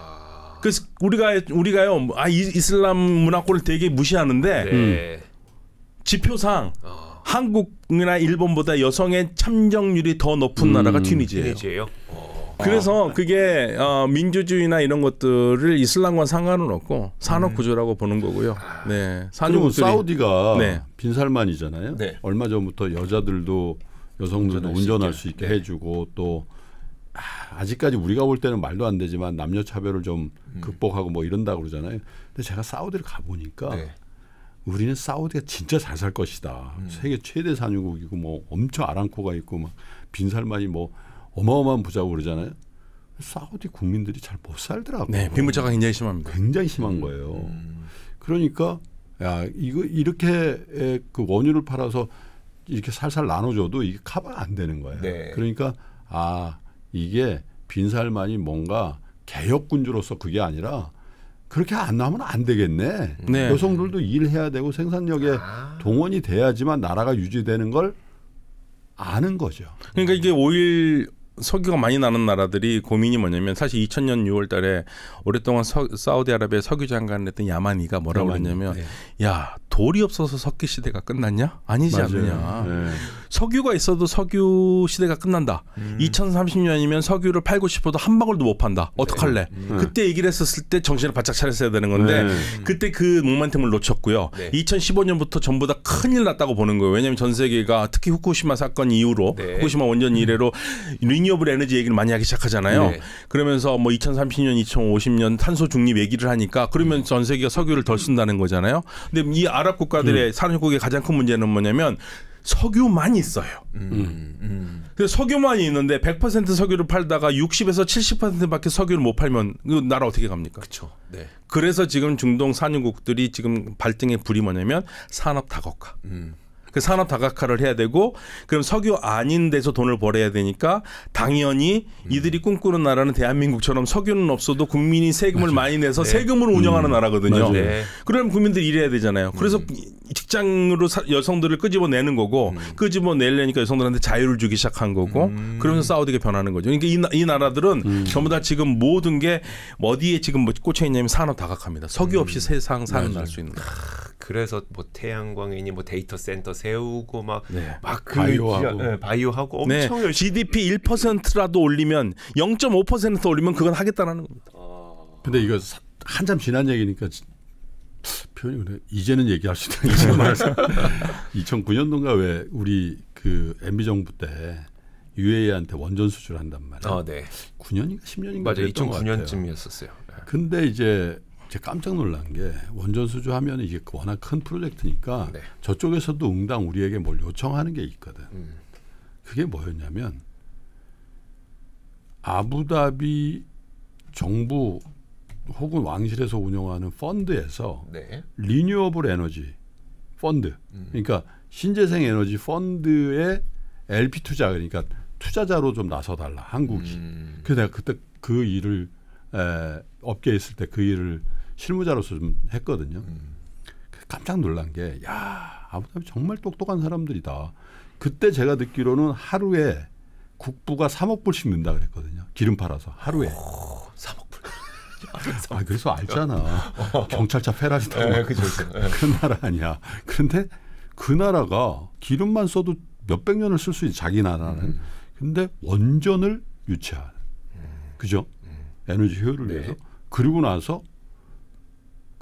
[SPEAKER 1] 그래서 우리가 우리가요 아 이- 이슬람 문화권을 되게 무시하는데
[SPEAKER 3] 네.
[SPEAKER 1] 지표상
[SPEAKER 3] 어,
[SPEAKER 1] 한국이나 일본보다 여성의 참정률이 더 높은
[SPEAKER 2] 음,
[SPEAKER 1] 나라가 튀니지예요.
[SPEAKER 3] 튀니지예요. 어.
[SPEAKER 1] 그래서 그게 어, 민주주의나 이런 것들을 이슬람과 상관은 없고 산업 구조라고 보는 거고요. 네,
[SPEAKER 2] 그리고
[SPEAKER 1] 산유국들이
[SPEAKER 2] 사우디가
[SPEAKER 1] 네.
[SPEAKER 2] 빈살만이잖아요.
[SPEAKER 3] 네.
[SPEAKER 2] 얼마 전부터 여자들도 여성들도
[SPEAKER 1] 운전할 수
[SPEAKER 2] 운전할
[SPEAKER 1] 있게.
[SPEAKER 2] 수 있게
[SPEAKER 3] 네.
[SPEAKER 2] 해주고 또 아, 아직까지 우리가 볼 때는 말도 안 되지만 남녀 차별을 좀 극복하고 뭐 이런다 고 그러잖아요. 근데 제가 사우디를 가 보니까
[SPEAKER 3] 네.
[SPEAKER 2] 우리는 사우디가 진짜 잘 살 것이다. 세계 최대 산유국이고 뭐 엄청 아랑코가 있고 막 빈살만이 뭐 어마어마한 부자고 그러잖아요. 사우디 국민들이 잘 못 살더라고.
[SPEAKER 1] 네, 빈부차가 굉장히 심합니다.
[SPEAKER 2] 굉장히 심한 거예요. 그러니까 야 이거 이렇게 에, 그 원유를 팔아서 이렇게 살살 나눠줘도 이게 커버가 안 되는 거예요.
[SPEAKER 3] 네.
[SPEAKER 2] 그러니까 아 이게 빈살만이 뭔가 개혁군주로서 그게 아니라 그렇게 안 나오면 안 되겠네.
[SPEAKER 1] 네.
[SPEAKER 2] 여성들도 일해야 되고 생산력에
[SPEAKER 3] 아.
[SPEAKER 2] 동원이 돼야지만 나라가 유지되는 걸 아는 거죠.
[SPEAKER 1] 그러니까 이게 오일 석유가 많이 나는 나라들이 고민이 뭐냐면 사실 2000년 6월 달에 오랫동안 서, 사우디아라비아 석유 장관을 했던 야마니가 뭐라고
[SPEAKER 2] 야마니,
[SPEAKER 1] 그랬냐면
[SPEAKER 3] 네.
[SPEAKER 1] 야 돌이 없어서 석유 시대가 끝났냐? 아니지 않느냐.
[SPEAKER 2] 네.
[SPEAKER 1] 석유가 있어도 석유 시대가 끝난다.
[SPEAKER 3] 음.
[SPEAKER 1] 2030년이면 석유를 팔고 싶어도 한 방울도 못 판다. 어떡할래?
[SPEAKER 2] 음.
[SPEAKER 1] 그때 얘기를 했었을 때 정신을 바짝 차렸어야 되는 건데
[SPEAKER 2] 네.
[SPEAKER 1] 그때 그 모멘텀을 놓쳤고요.
[SPEAKER 3] 네.
[SPEAKER 1] 2015년부터 전부 다 큰일 났다고 보는 거예요. 왜냐하면 전 세계가 특히 후쿠시마 사건 이후로
[SPEAKER 3] 네.
[SPEAKER 1] 후쿠시마 원전 이래로 리니어블 에너지 얘기를 많이 하기 시작하잖아요.
[SPEAKER 3] 네.
[SPEAKER 1] 그러면서 뭐 2030년, 2050년 탄소 중립 얘기를 하니까 그러면 전 세계가 석유를 덜 쓴다는 거잖아요. 근데 이 아랍 국가들의 산유국의 가장 큰 문제는 뭐냐면 석유만 있어요.
[SPEAKER 3] 음. 음.
[SPEAKER 1] 그래서 석유만이 있는데 100% 석유를 팔다가 60에서 70%밖에 석유를 못 팔면 그 나라 어떻게 갑니까?
[SPEAKER 3] 그렇죠. 네.
[SPEAKER 1] 그래서 지금 중동 산유국들이 지금 발등의 불이 뭐냐면 산업 다각화.
[SPEAKER 3] 음.
[SPEAKER 1] 그 산업 다각화를 해야 되고 그럼 석유 아닌 데서 돈을 벌어야 되니까 당연히 이들이 꿈꾸는 나라는 대한민국처럼 석유는 없어도 국민이 세금을 많이 내서
[SPEAKER 3] 네.
[SPEAKER 1] 세금으로 운영하는 나라거든요.
[SPEAKER 2] 맞아요.
[SPEAKER 3] 네.
[SPEAKER 1] 그러면 국민들이 일해야 되잖아요. 그래서 직장으로 사- 여성들을 끄집어 내는 거고 끄집어 내려니까 여성들한테 자유를 주기 시작한 거고 그러면서 사우디가 변하는 거죠. 그러니까 이, 나- 이 나라들은 전부 다 지금 모든 게 어디에 지금 뭐 꽂혀 있냐면 산업 다각화입니다. 석유 없이 세상 사는. 날 수 있는. 거.
[SPEAKER 3] 그래서 뭐 태양광이니 뭐 데이터 센터 세우고 막
[SPEAKER 1] 네.
[SPEAKER 3] 막그
[SPEAKER 2] 바이오하고.
[SPEAKER 3] 네, 바이오하고
[SPEAKER 1] 네.
[SPEAKER 3] 엄청 열심히
[SPEAKER 1] GDP 1%라도 올리면 0.5% 올리면 그건 하겠다라는 겁니다.
[SPEAKER 2] 근데 이거 사- 한참 지난 얘기니까 지- 표현이 그래. 이제는 얘기할 수 있다. 이제 말해서 2009년도인가 *laughs* 왜 우리 그 MB 정부 때 UAE한테 원전 수주를 한단 말이에요.
[SPEAKER 3] 아, 네.
[SPEAKER 2] 9년인가 10년인가
[SPEAKER 3] 맞아요.
[SPEAKER 2] 그랬던 것 같아요.
[SPEAKER 3] 2009년쯤이었었어요.
[SPEAKER 2] 근데 이제 제가 깜짝 놀란 게 원전 수주 하면 이게 워낙 큰 프로젝트니까
[SPEAKER 3] 네.
[SPEAKER 2] 저쪽에서도 응당 우리에게 뭘 요청하는 게 있거든.
[SPEAKER 3] 음.
[SPEAKER 2] 그게 뭐였냐면 아부다비 정부 혹은 왕실에서 운영하는 펀드에서
[SPEAKER 3] 네.
[SPEAKER 2] renewable 에너지 펀드 그러니까 신재생 에너지 펀드에 LP 투자 그러니까 투자자로 좀 나서 달라 한국이
[SPEAKER 3] 음.
[SPEAKER 2] 그래서 내가 그때 그 일을 에, 업계에 있을 때 그 일을 실무자로서 좀 했거든요.
[SPEAKER 3] 음.
[SPEAKER 2] 깜짝 놀란 게 야 아부다비 정말 똑똑한 사람들이다. 그때 제가 듣기로는 하루에 국부가 3억 불씩 는다 그랬거든요. 기름 팔아서 하루에.
[SPEAKER 3] 3억 불.
[SPEAKER 2] 아 그래서 알잖아. 경찰차 페라리 타고
[SPEAKER 3] 네,
[SPEAKER 2] 막
[SPEAKER 3] 그죠.
[SPEAKER 2] 그런 나라 아니야. 그런데 그 나라가 기름만 써도 몇백 년을 쓸 수 있는 자기 나라는.
[SPEAKER 3] 음.
[SPEAKER 2] 근데 원전을 유치하는. 그죠? 에너지 효율을
[SPEAKER 3] 네.
[SPEAKER 2] 위해서. 그리고 나서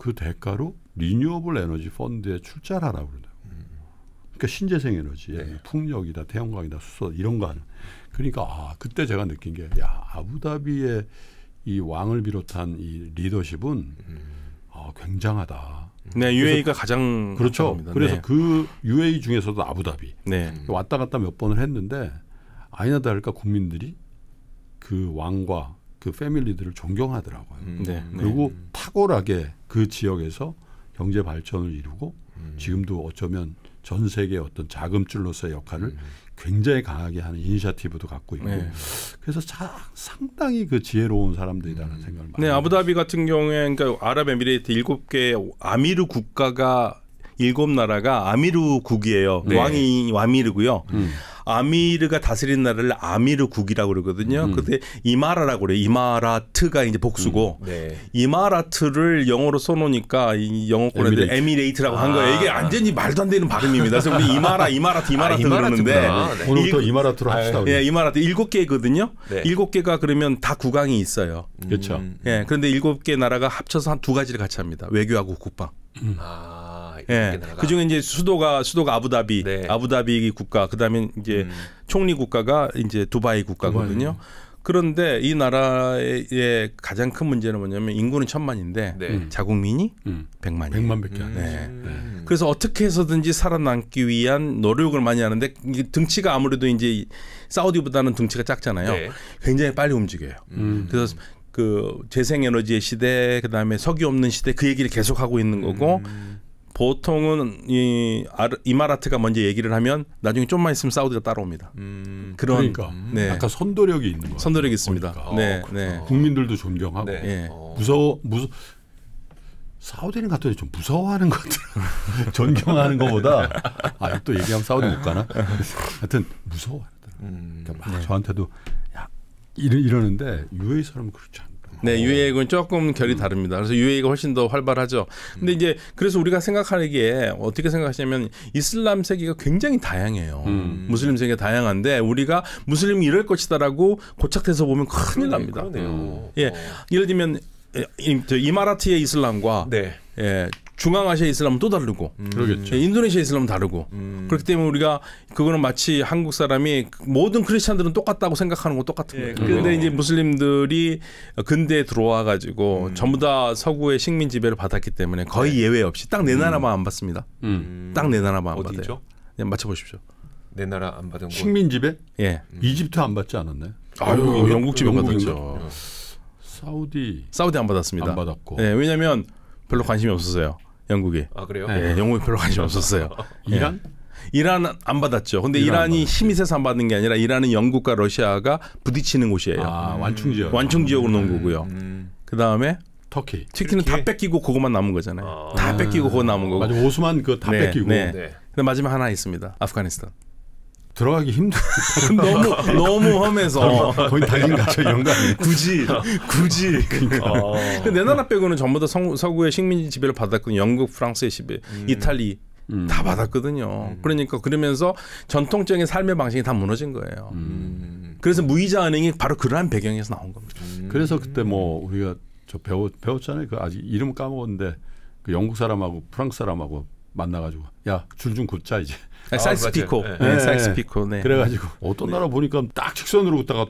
[SPEAKER 2] 그 대가로 리뉴어블 에너지 펀드에 출자를 하라고 그러더라고요. 그러니까 신재생 에너지,
[SPEAKER 3] 네.
[SPEAKER 2] 풍력이다, 태양광이다, 수소 이런 거 하는. 그러니까 아 그때 제가 느낀 게 야 아부다비의 이 왕을 비롯한 이 리더십은 아, 굉장하다.
[SPEAKER 1] 네, UAE가 가장
[SPEAKER 2] 그렇죠.
[SPEAKER 1] 합니다.
[SPEAKER 2] 그래서
[SPEAKER 1] 네.
[SPEAKER 2] 그 UAE 중에서도 아부다비
[SPEAKER 1] 네.
[SPEAKER 2] 왔다 갔다 몇 번을 했는데 아니나 다를까 국민들이 그 왕과 그 패밀리들을 존경하더라고요.
[SPEAKER 3] 음.
[SPEAKER 1] 네, 네.
[SPEAKER 2] 그리고 탁월하게 그 지역에서 경제 발전을 이루고
[SPEAKER 3] 음.
[SPEAKER 2] 지금도 어쩌면 전 세계 어떤 자금줄로서의 역할을
[SPEAKER 3] 음.
[SPEAKER 2] 굉장히 강하게 하는 이니셔티브도 갖고 있고
[SPEAKER 1] 네.
[SPEAKER 2] 그래서 자, 상당히 그 지혜로운 사람들이라는
[SPEAKER 3] 음.
[SPEAKER 2] 생각을 많이
[SPEAKER 1] 네,
[SPEAKER 2] 합니다.
[SPEAKER 1] 아부다비 같은 경우에 그러니까 아랍에미레이트 일곱 개 아미르 국가가 일곱 나라가 아미르국이에요.
[SPEAKER 3] 네.
[SPEAKER 1] 왕이 아미르고요.
[SPEAKER 2] 음.
[SPEAKER 1] 아미르가 다스린 나라를 아미르국이라고 그러거든요.
[SPEAKER 2] 음.
[SPEAKER 1] 근데 이마라라고 그래요. 이마라트가 이제 복수고
[SPEAKER 3] 네.
[SPEAKER 1] 이마라트를 영어로 써놓으니까 이 영어권에 emirate. emirate. 라고 한 거예요. 이게
[SPEAKER 3] 아.
[SPEAKER 1] 완전히 말도 안 되는 발음입니다. 그래서 우리 이마라, 이마라트, 이마라트
[SPEAKER 3] 아,
[SPEAKER 1] 그러는데.
[SPEAKER 3] 네.
[SPEAKER 2] 오늘부터
[SPEAKER 1] 일-
[SPEAKER 2] 이마라트로 합시다. 우리.
[SPEAKER 1] 예, 이마라트 일곱 개거든요.
[SPEAKER 3] 네.
[SPEAKER 1] 일곱 개가 그러면 다 국왕이 있어요.
[SPEAKER 2] 그렇죠.
[SPEAKER 3] 음.
[SPEAKER 1] 예, 그런데 일곱 개 나라가 합쳐서 한 두 가지를 같이 합니다. 외교하고 국방.
[SPEAKER 3] 아,
[SPEAKER 1] 예.
[SPEAKER 3] 이렇게
[SPEAKER 1] 그 중에 이제 수도가 수도가 아부다비,
[SPEAKER 3] 네.
[SPEAKER 1] 아부다비 국가, 그다음에 이제
[SPEAKER 3] 음.
[SPEAKER 1] 총리 국가가 이제 두바이 국가거든요. 그런데 이 나라의 가장 큰 문제는 뭐냐면 인구는 천만인데
[SPEAKER 3] 네.
[SPEAKER 1] 자국민이
[SPEAKER 2] 음.
[SPEAKER 1] 백만이에요.
[SPEAKER 2] 백만밖에 안 돼.
[SPEAKER 1] 네.
[SPEAKER 3] 음.
[SPEAKER 1] 그래서 어떻게 해서든지 살아남기 위한 노력을 많이 하는데 이게 등치가 아무래도 이제 사우디보다는 등치가 작잖아요.
[SPEAKER 3] 네.
[SPEAKER 1] 굉장히 빨리 움직여요.
[SPEAKER 2] 음.
[SPEAKER 1] 그래서 그 재생에너지의 시대, 그다음에 석유 없는 시대 그 얘기를 계속 하고 있는 거고
[SPEAKER 3] 음.
[SPEAKER 1] 보통은 이 아르- 이마라트가 먼저 얘기를 하면 나중에 좀만 있으면 사우디가 따라옵니다.
[SPEAKER 3] 음.
[SPEAKER 1] 그런
[SPEAKER 2] 그러니까
[SPEAKER 1] 네.
[SPEAKER 2] 약간 선도력이 있는 거야.
[SPEAKER 1] 선도력이 있습니다.
[SPEAKER 2] 보니까.
[SPEAKER 1] 네,
[SPEAKER 3] 어,
[SPEAKER 1] 네.
[SPEAKER 3] 그렇구나.
[SPEAKER 2] 국민들도 존경하고
[SPEAKER 3] 네.
[SPEAKER 1] 예.
[SPEAKER 3] 어.
[SPEAKER 2] 무서워 무서 사우디는 갔더니 좀 무서워하는 것 같더라. *laughs* 존경하는 것보다 아 또 얘기하면 사우디 못 가나? 하여튼 무서워하더라.
[SPEAKER 3] 음.
[SPEAKER 2] 그러니까 막 저한테도 야 이러, 이러는데 UAE 사람은 그렇지 않다.
[SPEAKER 1] 네, UAE는 조금 결이 다릅니다. 그래서 UAE가 훨씬 더 활발하죠. 근데 이제 그래서 우리가 생각하기에 어떻게 생각하시냐면 이슬람 세계가 굉장히 다양해요.
[SPEAKER 2] 음.
[SPEAKER 1] 무슬림 세계가 다양한데 우리가 무슬림이 이럴 것이다라고 고착돼서 보면 큰일 납니다.
[SPEAKER 3] 그러네요.
[SPEAKER 1] 예.
[SPEAKER 3] 어.
[SPEAKER 1] 예를 들면 예, 이마라트의 이슬람과
[SPEAKER 3] 네.
[SPEAKER 1] 예, 중앙아시아 이슬람은 또 다르고
[SPEAKER 2] 그러겠죠.
[SPEAKER 1] 예, 인도네시아 이슬람은 다르고
[SPEAKER 3] 음.
[SPEAKER 1] 그렇기 때문에 우리가 그거는 마치 한국 사람이 모든 크리스찬들은 똑같다고 생각하는 건 똑같은
[SPEAKER 3] 예,
[SPEAKER 1] 거예요.
[SPEAKER 3] 그래요.
[SPEAKER 1] 그런데 이제 무슬림들이 근대에 들어와 가지고
[SPEAKER 3] 음.
[SPEAKER 1] 전부 다 서구의 식민 지배를 받았기 때문에 거의 예외 없이 딱네 나라만 안 받습니다.
[SPEAKER 2] 음.
[SPEAKER 1] 딱네 나라만 안
[SPEAKER 3] 어디죠?
[SPEAKER 1] 받아요. 네, 맞춰 보십시오.
[SPEAKER 3] 내 나라 안 받은 곳.
[SPEAKER 2] 식민 지배?
[SPEAKER 1] 예.
[SPEAKER 2] 이집트 안 받지 않았나요?
[SPEAKER 1] 아유,
[SPEAKER 2] 영국인가?
[SPEAKER 1] 영국
[SPEAKER 2] 영국인가?
[SPEAKER 1] 받았죠.
[SPEAKER 2] 사우디
[SPEAKER 1] 사우디 안 받았습니다.
[SPEAKER 2] 안 받았고
[SPEAKER 1] 네, 왜냐하면 별로 관심이 없었어요. 영국이.
[SPEAKER 3] 아 그래요?
[SPEAKER 1] 예, 영국이 별로 관심 없었어요. *laughs*
[SPEAKER 2] 이란?
[SPEAKER 1] 이란 안 받았죠. 근데
[SPEAKER 2] 이란 받았지.
[SPEAKER 1] 힘이 세서 안 받는 게 아니라 이란은 영국과 러시아가 부딪히는 곳이에요.
[SPEAKER 2] 아 완충 지역.
[SPEAKER 1] 완충 지역으로 놓은 거고요.
[SPEAKER 3] 음.
[SPEAKER 1] 그 다음에
[SPEAKER 2] 터키.
[SPEAKER 1] 튀키는 다 뺏기고 그거만 남은 거잖아요.
[SPEAKER 3] 아.
[SPEAKER 1] 다 뺏기고 그거 남은 거고.
[SPEAKER 2] 맞아 오스만 그거 다
[SPEAKER 1] 네,
[SPEAKER 2] 뺏기고
[SPEAKER 1] 네.
[SPEAKER 3] 네.
[SPEAKER 1] 근데 마지막 하나 있습니다. 아프가니스탄.
[SPEAKER 2] 들어가기 힘들. *laughs*
[SPEAKER 1] 너무 너무 험해서
[SPEAKER 2] 거의 달린 가죠 아니에요?
[SPEAKER 1] 굳이 굳이.
[SPEAKER 3] 어.
[SPEAKER 1] 근데 내 나라 빼고는 전부 다 성, 서구의 식민 지배를 받았거든요. 영국, 프랑스의 지배, 이탈리
[SPEAKER 2] 음.
[SPEAKER 1] 다 받았거든요. 그러니까 그러면서 전통적인 삶의 방식이 다 무너진 거예요.
[SPEAKER 3] 음.
[SPEAKER 1] 그래서 무이자 은행이 바로 그러한 배경에서 나온 겁니다.
[SPEAKER 2] 그래서 그때 뭐 우리가 저 배웠 배웠잖아요. 그 아직 이름 까먹었는데 그 영국 사람하고 프랑스 사람하고 만나가지고 야 줄 좀 긋자 이제.
[SPEAKER 1] 아, 사이스
[SPEAKER 3] 맞아요.
[SPEAKER 1] 피코,
[SPEAKER 3] 네.
[SPEAKER 1] 네,
[SPEAKER 2] 네.
[SPEAKER 1] 사이스 피코, 네.
[SPEAKER 2] 그래가지고 어떤 나라 보니까 딱 직선으로 긋다가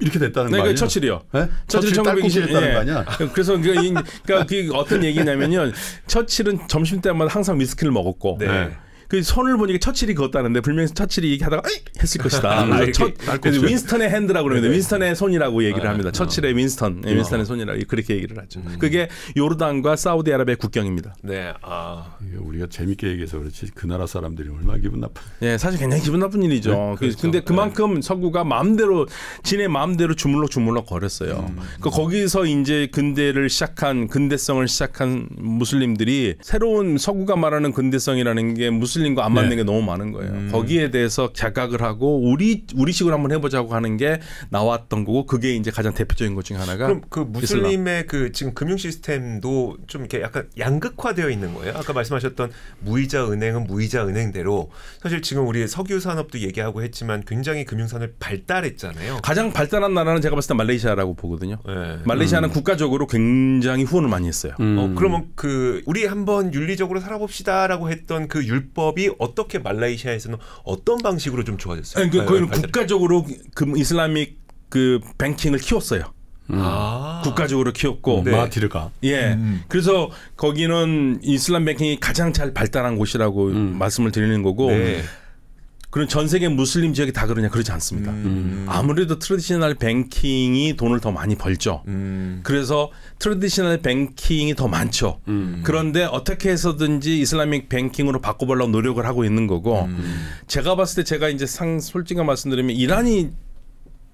[SPEAKER 2] 이렇게 됐다는
[SPEAKER 1] 네, 거그
[SPEAKER 2] 아니에요?
[SPEAKER 1] 처칠이요.
[SPEAKER 2] 네?
[SPEAKER 1] 처칠
[SPEAKER 2] 처칠 딸꾹질
[SPEAKER 1] 1920
[SPEAKER 2] 했다는
[SPEAKER 1] 예.
[SPEAKER 2] 거 아니야? *laughs*
[SPEAKER 1] 그래서 그, 이- 그러니까 그게 어떤 얘기냐면요. *laughs* 처칠은 점심 때마다 항상 위스키를 먹었고,
[SPEAKER 3] 네.
[SPEAKER 2] 네.
[SPEAKER 1] 그 손을 보니까 처칠이 그었다는데 분명히 처칠이 얘기하다가 에이! 했을 것이다.
[SPEAKER 2] 음,
[SPEAKER 1] 그래서
[SPEAKER 3] 이렇게
[SPEAKER 1] 첫. 그래서 윈스턴의 hand라고 그러는데
[SPEAKER 3] 네.
[SPEAKER 1] 윈스턴의 손이라고 얘기를
[SPEAKER 3] 아,
[SPEAKER 1] 합니다. 처칠의 윈스턴, 예, 윈스턴의 손이라고 그렇게 얘기를 하죠.
[SPEAKER 3] 음.
[SPEAKER 1] 그게 요르단과 사우디아라비아 국경입니다.
[SPEAKER 3] 네. 아.
[SPEAKER 2] 우리가 재밌게 얘기해서 그렇지 그 나라 사람들이 얼마나 기분 나빠.
[SPEAKER 1] 예, 사실 굉장히 기분 나쁜 일이죠.
[SPEAKER 2] 네,
[SPEAKER 1] 그-
[SPEAKER 3] 그렇죠.
[SPEAKER 1] 근데 그만큼 서구가 마음대로 지네 마음대로 주물럭 주물럭 거렸어요.
[SPEAKER 3] 음.
[SPEAKER 1] 그 거기서 이제 근대를 시작한 근대성을 시작한 무슬림들이 새로운 서구가 말하는 근대성이라는 게 무슬림 과안 맞는
[SPEAKER 2] 네.
[SPEAKER 1] 게 너무 많은 거예요.
[SPEAKER 3] 음.
[SPEAKER 1] 거기에 대해서 자각을 하고 우리 우리식으로 한번 해보자고 하는 게 나왔던 거고 그게 이제 가장 대표적인 것 중에 하나가
[SPEAKER 3] 그럼 그 무슬림의 그 지금 금융 시스템도 좀 이렇게 약간 양극화되어 있는 거예요. 아까 말씀하셨던 무이자 은행은 무이자 은행대로 사실 지금 우리 석유 산업도 얘기하고 했지만 굉장히 금융 산업 발달했잖아요.
[SPEAKER 1] 가장 발달한 나라는 제가 봤을 때 말레이시아라고 보거든요.
[SPEAKER 3] 네.
[SPEAKER 1] 말레이시아는 국가적으로 굉장히 후원을 많이 했어요.
[SPEAKER 2] 음.
[SPEAKER 3] 어, 그러면 그 우리 한번 윤리적으로 살아봅시다라고 했던 그 율법 이 어떻게 말레이시아에서는 어떤 방식으로 좀 좋아졌어요?
[SPEAKER 1] 아니, 그, 거기는
[SPEAKER 3] 발달-
[SPEAKER 1] 국가적으로 그 Islamic 그 banking을 키웠어요.
[SPEAKER 3] 아.
[SPEAKER 1] 국가적으로 키웠고,
[SPEAKER 3] 네.
[SPEAKER 2] 마하티르가.
[SPEAKER 1] 예.
[SPEAKER 3] 음.
[SPEAKER 1] 그래서 거기는 이슬람 banking이 가장 잘 발달한 곳이라고
[SPEAKER 2] 음.
[SPEAKER 1] 말씀을 드리는 거고,
[SPEAKER 3] 네.
[SPEAKER 1] 그런 전 세계 무슬림 지역이 다 그러냐 그러지 않습니다.
[SPEAKER 3] 음.
[SPEAKER 1] 아무래도 traditional banking이 돈을 더 많이 벌죠.
[SPEAKER 3] 음.
[SPEAKER 1] 그래서 traditional banking이 더 많죠. 그런데 어떻게 해서든지 Islamic banking으로 바꿔보려고 노력을 하고 있는 거고
[SPEAKER 3] 음.
[SPEAKER 1] 제가 봤을 때 제가 이제 상 솔직히 말씀드리면 이란이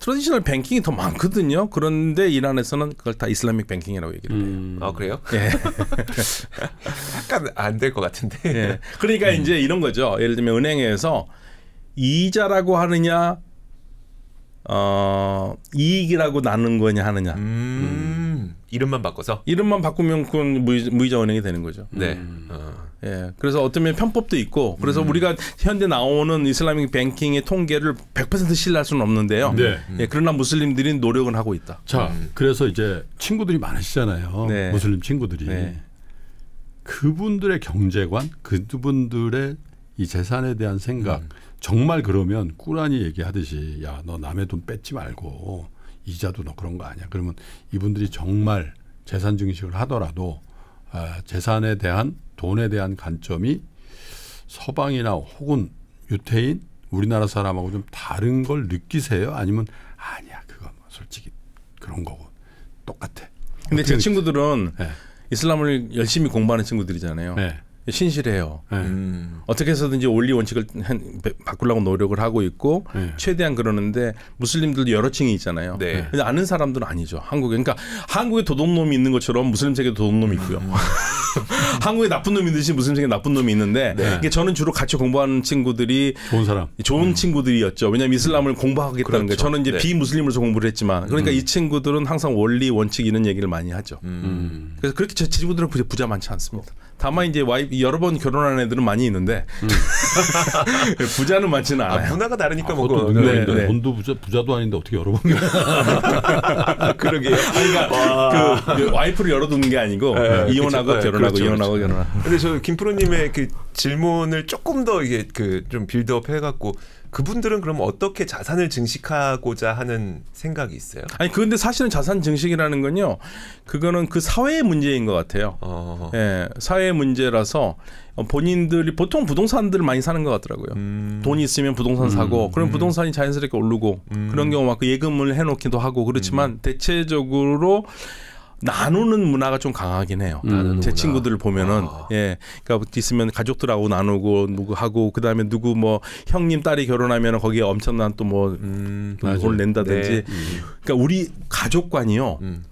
[SPEAKER 1] traditional banking이 더 많거든요. 그런데 이란에서는 그걸 다 Islamic banking이라고 얘기를 해요.
[SPEAKER 2] 음.
[SPEAKER 3] 아 그래요? *laughs*
[SPEAKER 1] 예. *laughs*
[SPEAKER 3] 약간 안 될 것 같은데.
[SPEAKER 1] 예. 그러니까 이제 이런 거죠. 예를 들면 은행에서 이자라고 하느냐, 어, 이익이라고 나눈 거냐 하느냐.
[SPEAKER 3] 음. 이름만 바꿔서.
[SPEAKER 1] 이름만 바꾸면 그건 무이자, 무이자 은행이 되는 거죠.
[SPEAKER 3] 네. 어.
[SPEAKER 1] 예. 그래서 어쩌면 편법도 있고, 그래서
[SPEAKER 3] 음.
[SPEAKER 1] 우리가 현재 나오는 Islamic banking의 통계를 100% 신뢰할 수는 없는데요.
[SPEAKER 2] 네.
[SPEAKER 1] 예. 그러나 무슬림들이 노력은 하고 있다.
[SPEAKER 2] 자, 그래서 이제 친구들이 많으시잖아요.
[SPEAKER 1] 네.
[SPEAKER 2] 무슬림 친구들이.
[SPEAKER 1] 네.
[SPEAKER 2] 그분들의 경제관, 그분들의 이 재산에 대한 생각, 정말 그러면 꾸란이 얘기하듯이 야, 너 남의 돈 뺏지 말고 이자도 너 그런 거 아니야. 그러면 이분들이 정말 재산 증식을 하더라도 아, 재산에 대한 돈에 대한 관점이 서방이나 혹은 유태인 우리나라 사람하고 좀 다른 걸 느끼세요? 아니면 아니야 그거 뭐 솔직히 그런 거고 똑같아.
[SPEAKER 1] 근데 제 친구들은
[SPEAKER 2] 네.
[SPEAKER 1] 이슬람을 열심히 공부하는 친구들이잖아요.
[SPEAKER 2] 네.
[SPEAKER 1] 신실해요.
[SPEAKER 2] 네.
[SPEAKER 3] 음.
[SPEAKER 1] 어떻게 해서든지 원리 원칙을 한- 바꾸려고 노력을 하고 있고
[SPEAKER 2] 네.
[SPEAKER 1] 최대한 그러는데 무슬림들도 여러 층이 있잖아요.
[SPEAKER 3] 네.
[SPEAKER 1] 근데 아는 사람들은 아니죠. 한국에 그러니까 한국에 도둑놈이 있는 것처럼 무슬림 세계도 도둑놈이 있고요.
[SPEAKER 3] 음. *laughs*
[SPEAKER 1] 한국에 나쁜 놈이 있듯이 무슬림 세계 나쁜 놈이 있는데
[SPEAKER 3] 네.
[SPEAKER 1] 이게 저는 주로 같이 공부하는 친구들이
[SPEAKER 2] 좋은 사람.
[SPEAKER 1] 좋은 친구들이었죠. 왜냐하면 이슬람을 공부하겠다는
[SPEAKER 3] 음. 그렇죠.
[SPEAKER 1] 거예요. 저는 이제
[SPEAKER 3] 네.
[SPEAKER 1] 비무슬림으로서 공부를 했지만 그러니까 이 친구들은 항상 원리 원칙 이런 얘기를 많이 하죠.
[SPEAKER 3] 음.
[SPEAKER 1] 그래서 그렇게 제 친구들은 부자, 부자 많지 않습니다. 다만 이제 와이프 여러 번 결혼한 애들은 많이 있는데 *laughs* 부자는 많지는
[SPEAKER 3] 아,
[SPEAKER 1] 않아요.
[SPEAKER 3] 문화가 다르니까
[SPEAKER 2] 아,
[SPEAKER 3] 뭐
[SPEAKER 1] 네, 네.
[SPEAKER 2] 돈도 부자, 부자도 아닌데 어떻게 여러 번
[SPEAKER 3] 아, *laughs* 그러게요.
[SPEAKER 1] 그러니까 그, 그 와이프를 열어두는 게 아니고
[SPEAKER 3] 네,
[SPEAKER 1] 이혼하고
[SPEAKER 3] 그쵸. 네,
[SPEAKER 1] 결혼하고
[SPEAKER 3] 그렇죠,
[SPEAKER 1] 이혼하고
[SPEAKER 3] 그렇죠.
[SPEAKER 1] 결혼하고.
[SPEAKER 3] 근데 저 김프로님의 그 질문을 조금 더 이게 그 좀 빌드업 해갖고 그분들은 그럼 어떻게 자산을 증식하고자 하는 생각이 있어요?
[SPEAKER 1] 아니 그런데 사실은 자산 증식이라는 건요. 그거는 그 사회의 문제인 것 같아요.
[SPEAKER 3] 어.
[SPEAKER 1] 예, 사회의 문제라서 본인들이 보통 부동산들을 많이 사는 것 같더라고요.
[SPEAKER 3] 음.
[SPEAKER 1] 돈이 있으면 부동산 사고 그럼 부동산이 자연스럽게 오르고
[SPEAKER 3] 음.
[SPEAKER 1] 그런 경우 막 예금을 해놓기도 하고 그렇지만 대체적으로 나누는 문화가 좀 강하긴 해요.
[SPEAKER 2] 나누는
[SPEAKER 1] 제. 친구들을 보면은
[SPEAKER 3] 아.
[SPEAKER 1] 예, 그러니까 있으면 가족들하고 나누고 누구 하고 그 다음에 누구 뭐 형님 딸이 결혼하면 거기에 엄청난 또뭐
[SPEAKER 3] 음.
[SPEAKER 1] 돈을 낸다든지.
[SPEAKER 3] 네.
[SPEAKER 1] 그러니까 우리 가족관이요.
[SPEAKER 3] 음.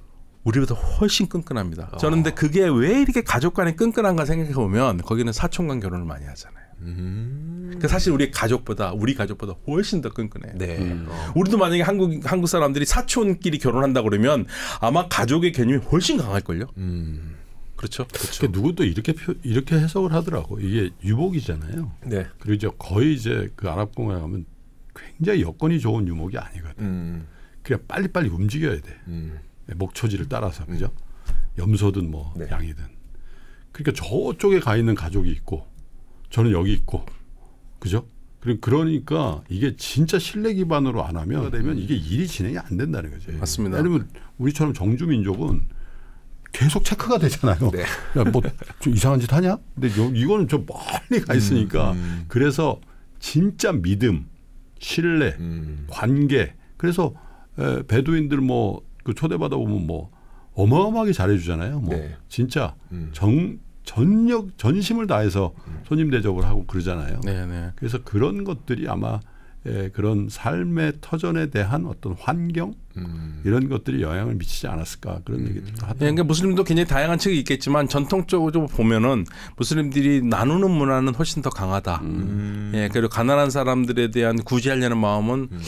[SPEAKER 1] 우리보다 훨씬 끈끈합니다. 저는 근데 그게 왜 이렇게 가족간이 끈끈한가 생각해 보면 거기는 사촌간 결혼을 많이 하잖아요.
[SPEAKER 3] 음.
[SPEAKER 1] 그 사실 우리 가족보다 우리 가족보다 훨씬 더 끈끈해요.
[SPEAKER 3] 네.
[SPEAKER 2] 음.
[SPEAKER 3] 어.
[SPEAKER 1] 우리도 만약에 한국 한국 사람들이 사촌끼리 결혼한다 그러면 아마 가족의 개념이 훨씬 강할 걸요.
[SPEAKER 3] 음.
[SPEAKER 1] 그렇죠.
[SPEAKER 2] 그 누구도 이렇게 표, 이렇게 해석을 하더라고. 이게 유목이잖아요.
[SPEAKER 3] 네.
[SPEAKER 2] 그리고 이제 거의 이제 그 아랍 공화에 가면 굉장히 여건이 좋은 유목이 아니거든.
[SPEAKER 3] 음.
[SPEAKER 2] 그냥 빨리빨리 움직여야 돼.
[SPEAKER 3] 음.
[SPEAKER 2] 목초지를 따라서 그죠? 염소든 뭐
[SPEAKER 3] 네.
[SPEAKER 2] 양이든. 그러니까 저쪽에 가 있는 가족이 있고 저는 여기 있고 그죠? 그러니까 이게 진짜 신뢰 기반으로 안 하면 되면 이게 일이 진행이 안 된다는 거죠.
[SPEAKER 1] 맞습니다.
[SPEAKER 2] 왜냐면 우리처럼 정주 민족은 계속 체크가 되잖아요.
[SPEAKER 3] 네.
[SPEAKER 2] 야, 뭐좀 이상한 짓 하냐? 근데 요, 이거는 좀 멀리 가 있으니까
[SPEAKER 3] 음.
[SPEAKER 2] 그래서 진짜 믿음, 신뢰,
[SPEAKER 3] 음.
[SPEAKER 2] 관계. 그래서 에, 베두인들 뭐 그 초대받아 보면 뭐 어마어마하게 잘해주잖아요. 뭐
[SPEAKER 3] 네.
[SPEAKER 2] 진짜
[SPEAKER 3] 음.
[SPEAKER 2] 정 전력 전심을 다해서 손님 대접을 하고 그러잖아요.
[SPEAKER 1] 네, 네.
[SPEAKER 2] 그래서 그런 것들이 아마 에, 그런 삶의 터전에 대한 어떤 환경
[SPEAKER 3] 음.
[SPEAKER 2] 이런 것들이 영향을 미치지 않았을까 그런 얘기들도
[SPEAKER 1] 예,
[SPEAKER 2] 하더라고요.
[SPEAKER 1] 그러니까 무슬림도 굉장히 다양한 측이 있겠지만 전통적으로 보면은 무슬림들이 나누는 문화는 훨씬 더 강하다.
[SPEAKER 3] 음.
[SPEAKER 1] 예, 그리고 가난한 사람들에 대한 구제하려는 마음은
[SPEAKER 3] 음.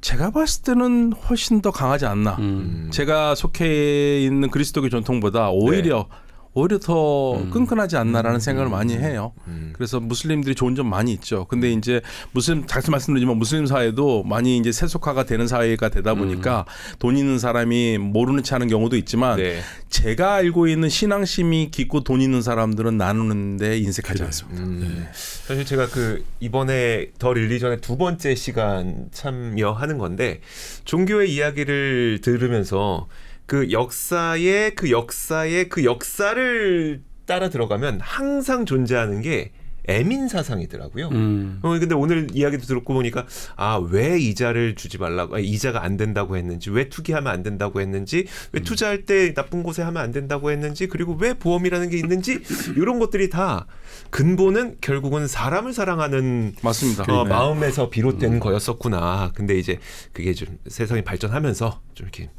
[SPEAKER 1] 제가 봤을 때는 훨씬 더 강하지 않나.
[SPEAKER 3] 음.
[SPEAKER 1] 제가 속해 있는 그리스도교 전통보다 오히려 오히려 더 끈끈하지 않나라는 생각을 많이 해요.
[SPEAKER 3] 음.
[SPEAKER 1] 그래서 무슬림들이 좋은 점 많이 있죠. 근데 이제 무슬림 다시 말씀드리지만 무슬림 사회도 많이 이제 세속화가 되는 사회가 되다 보니까 돈 있는 사람이 모르는 체 하는 경우도 있지만
[SPEAKER 3] 네.
[SPEAKER 1] 제가 알고 있는 신앙심이 깊고 돈 있는 사람들은 나누는데 인색하지 않습니다.
[SPEAKER 3] 음. 사실 제가 그 이번에 더 릴리전의 두 번째 시간 참여하는 건데 종교의 이야기를 들으면서 그 역사의 그 역사의 그 역사를 따라 들어가면 항상 존재하는 게 애민 사상이더라고요.
[SPEAKER 2] 음.
[SPEAKER 3] 어 근데 오늘 이야기도 듣고 보니까 아 왜 이자를 주지 말라고 아니, 이자가 안 된다고 했는지 왜 투기하면 안 된다고 했는지 왜
[SPEAKER 2] 음.
[SPEAKER 3] 투자할 때 나쁜 곳에 하면 안 된다고 했는지 그리고 왜 보험이라는 게 있는지 이런 것들이 다 근본은 결국은 사람을 사랑하는
[SPEAKER 1] 맞습니다.
[SPEAKER 3] 어,
[SPEAKER 1] 네.
[SPEAKER 3] 마음에서 비롯된 거였었구나. 근데 이제 그게 좀 세상이 발전하면서 좀 이렇게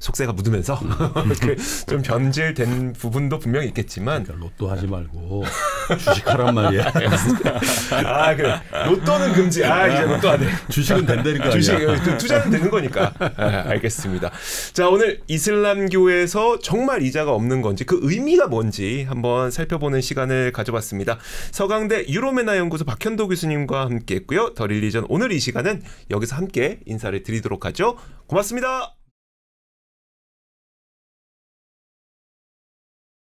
[SPEAKER 3] 속세가 묻으면서 *laughs* 이렇게 좀 변질된 부분도 분명히 있겠지만
[SPEAKER 2] 그러니까 로또 하지 말고 주식하란 말이야.
[SPEAKER 3] 아 그래 로또는 금지. 아 이제 로또 안 해.
[SPEAKER 2] 주식은 된다니까.
[SPEAKER 3] 주식 투자는 되는 거니까 아, 알겠습니다. 자 오늘 이슬람교에서 정말 이자가 없는 건지 그 의미가 뭔지 한번 살펴보는 시간을 가져봤습니다. 서강대 유로메나 연구소 박현도 교수님과 함께 했고요. 더 릴리전 오늘 이 시간은 여기서 함께 인사를 드리도록 하죠. 고맙습니다.